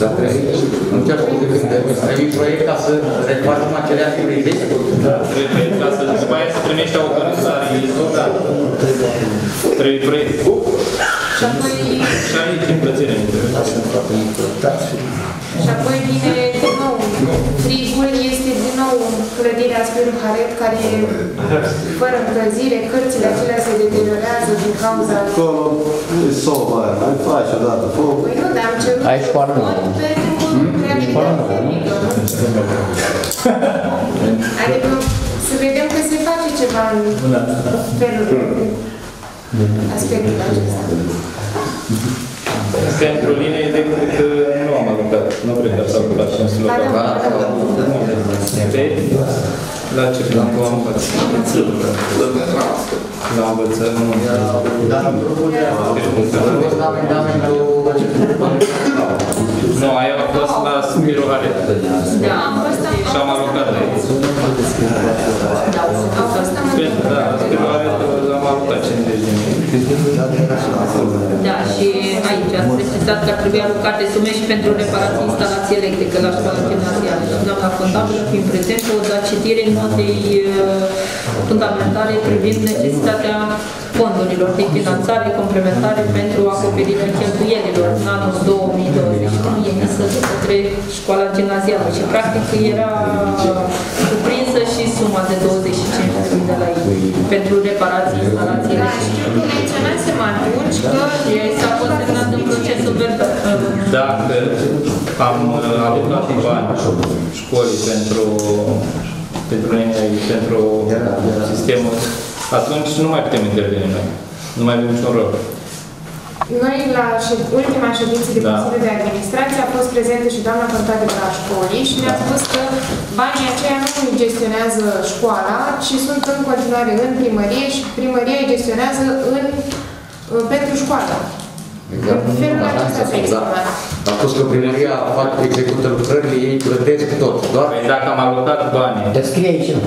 S3: Dar trebuie, nu chiar spun de când trebuie proiect ca să reparăm material de privesc?
S6: Da, trebuie ca să după aia să primești autorizare, ISO, da. Trebuie proiect.
S10: Și apoi,
S6: Și aici împlățire.
S10: și apoi vine din nou, frigul este din nou clădirea Spiru Haret, care fără încălzire, cărțile acelea se deteriorează din cauza...
S1: Acolo e sobă aia, mai faci odată foc.
S10: Păi nu, dar am cerut...
S8: Ai școală nouă. Școală nouă, nu?
S10: Adică să vedem că se face ceva în felul aspectul acesta.
S6: Pentru linie de cât nu am aruncat. Nu cred că s-a lucrat și în slogan.
S10: Ba da, ba da.
S6: Pe, la ce plan am învățat? La învățat, nu. Nu, aia a fost la Spiro Haret.
S10: Da, am fost
S6: Și am aruncat aici.
S10: Au fost
S6: Pentru, da, la Spiro Haret am aruncat 50 de mii.
S2: Da, și aici ați precizat că ar trebui alocate sume și pentru reparații instalații electrice la școala gimnazială. Și doamna contabilă, fiind prezentă, o da citire notei uh, fundamentale privind necesitatea fondurilor de finanțare complementare pentru acoperirea cheltuielilor în anul 2021 emisă de către școala gimnazială și practic era cuprinsă și suma de 25 de la ei pentru reparații instalații
S10: Da,
S2: electrice.
S10: știu că menționasem atunci că
S2: Și s-a fost semnat în procesul verbal.
S6: Dacă am uh, alocat bani școlii pentru pentru, noi, pentru sistemul, atunci nu mai putem interveni noi. Nu mai avem niciun rol.
S10: Noi, la șed- ultima ședință de
S6: Da.
S10: Consiliu de Administrație, a fost prezentă și doamna contabilă la școlii și ne-a spus că banii aceia nu îi gestionează școala, ci sunt în continuare în primărie și primăria îi gestionează în, pentru școală.
S3: Exact.
S10: În felul
S3: Așa
S10: acesta
S3: înseamnă,
S10: se
S3: exact.
S10: exprimat.
S3: A spus că primăria fac, execută lucrările, ei plătesc tot, doar
S6: Păi dacă am alocat banii,
S8: Te scrie aici, nu?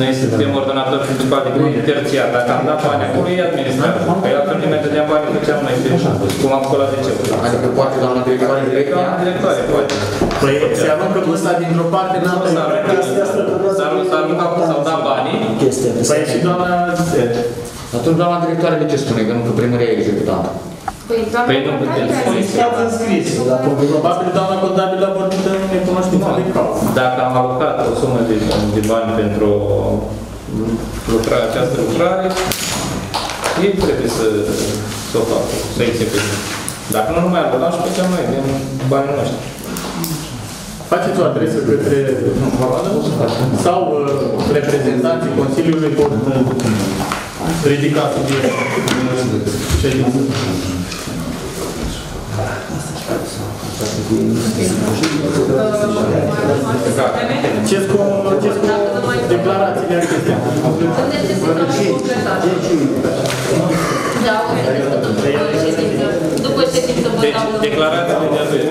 S6: noi suntem ordonator principal de grup terțiar, dacă am dat bani acolo, ei administrează. Păi altfel nimeni dădeam banii făceam noi pe cum am făcut la DC.
S3: Adică poate doamna directoare direct
S6: Doamna directoare, poate.
S4: Păi se aruncă pe ăsta dintr-o parte, n-am
S6: S-a aruncat, s-a aruncat, s-a aruncat, s-au dat banii,
S16: Chestia
S4: Păi și doamna
S3: Atunci doamna directoare de ce spune? Că nu că primăria e executantă.
S10: Păi, doamna
S6: Păi nu putem
S10: contabilă a
S6: spune.
S10: zis
S4: Stați înscris. Probabil doamna contabilă a vorbit în necunoștință de cauză.
S6: Dacă am alocat o sumă de, de bani pentru lucrarea, această lucrare, ei trebuie să, să o facă, să execute. Dacă nu, nu mai alocat și făceam noi din banii noștri.
S4: Faceți o adresă către sau uh, reprezentanții Consiliului pot uh, ridica subiectul în ședință. Ce cu, ce cu declarațiile acestea?
S2: Când necesităm completare. Da, o ședință. După ședință vă
S6: Deci,
S2: dau...
S6: declarațiile de avere.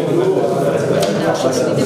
S2: Da, și de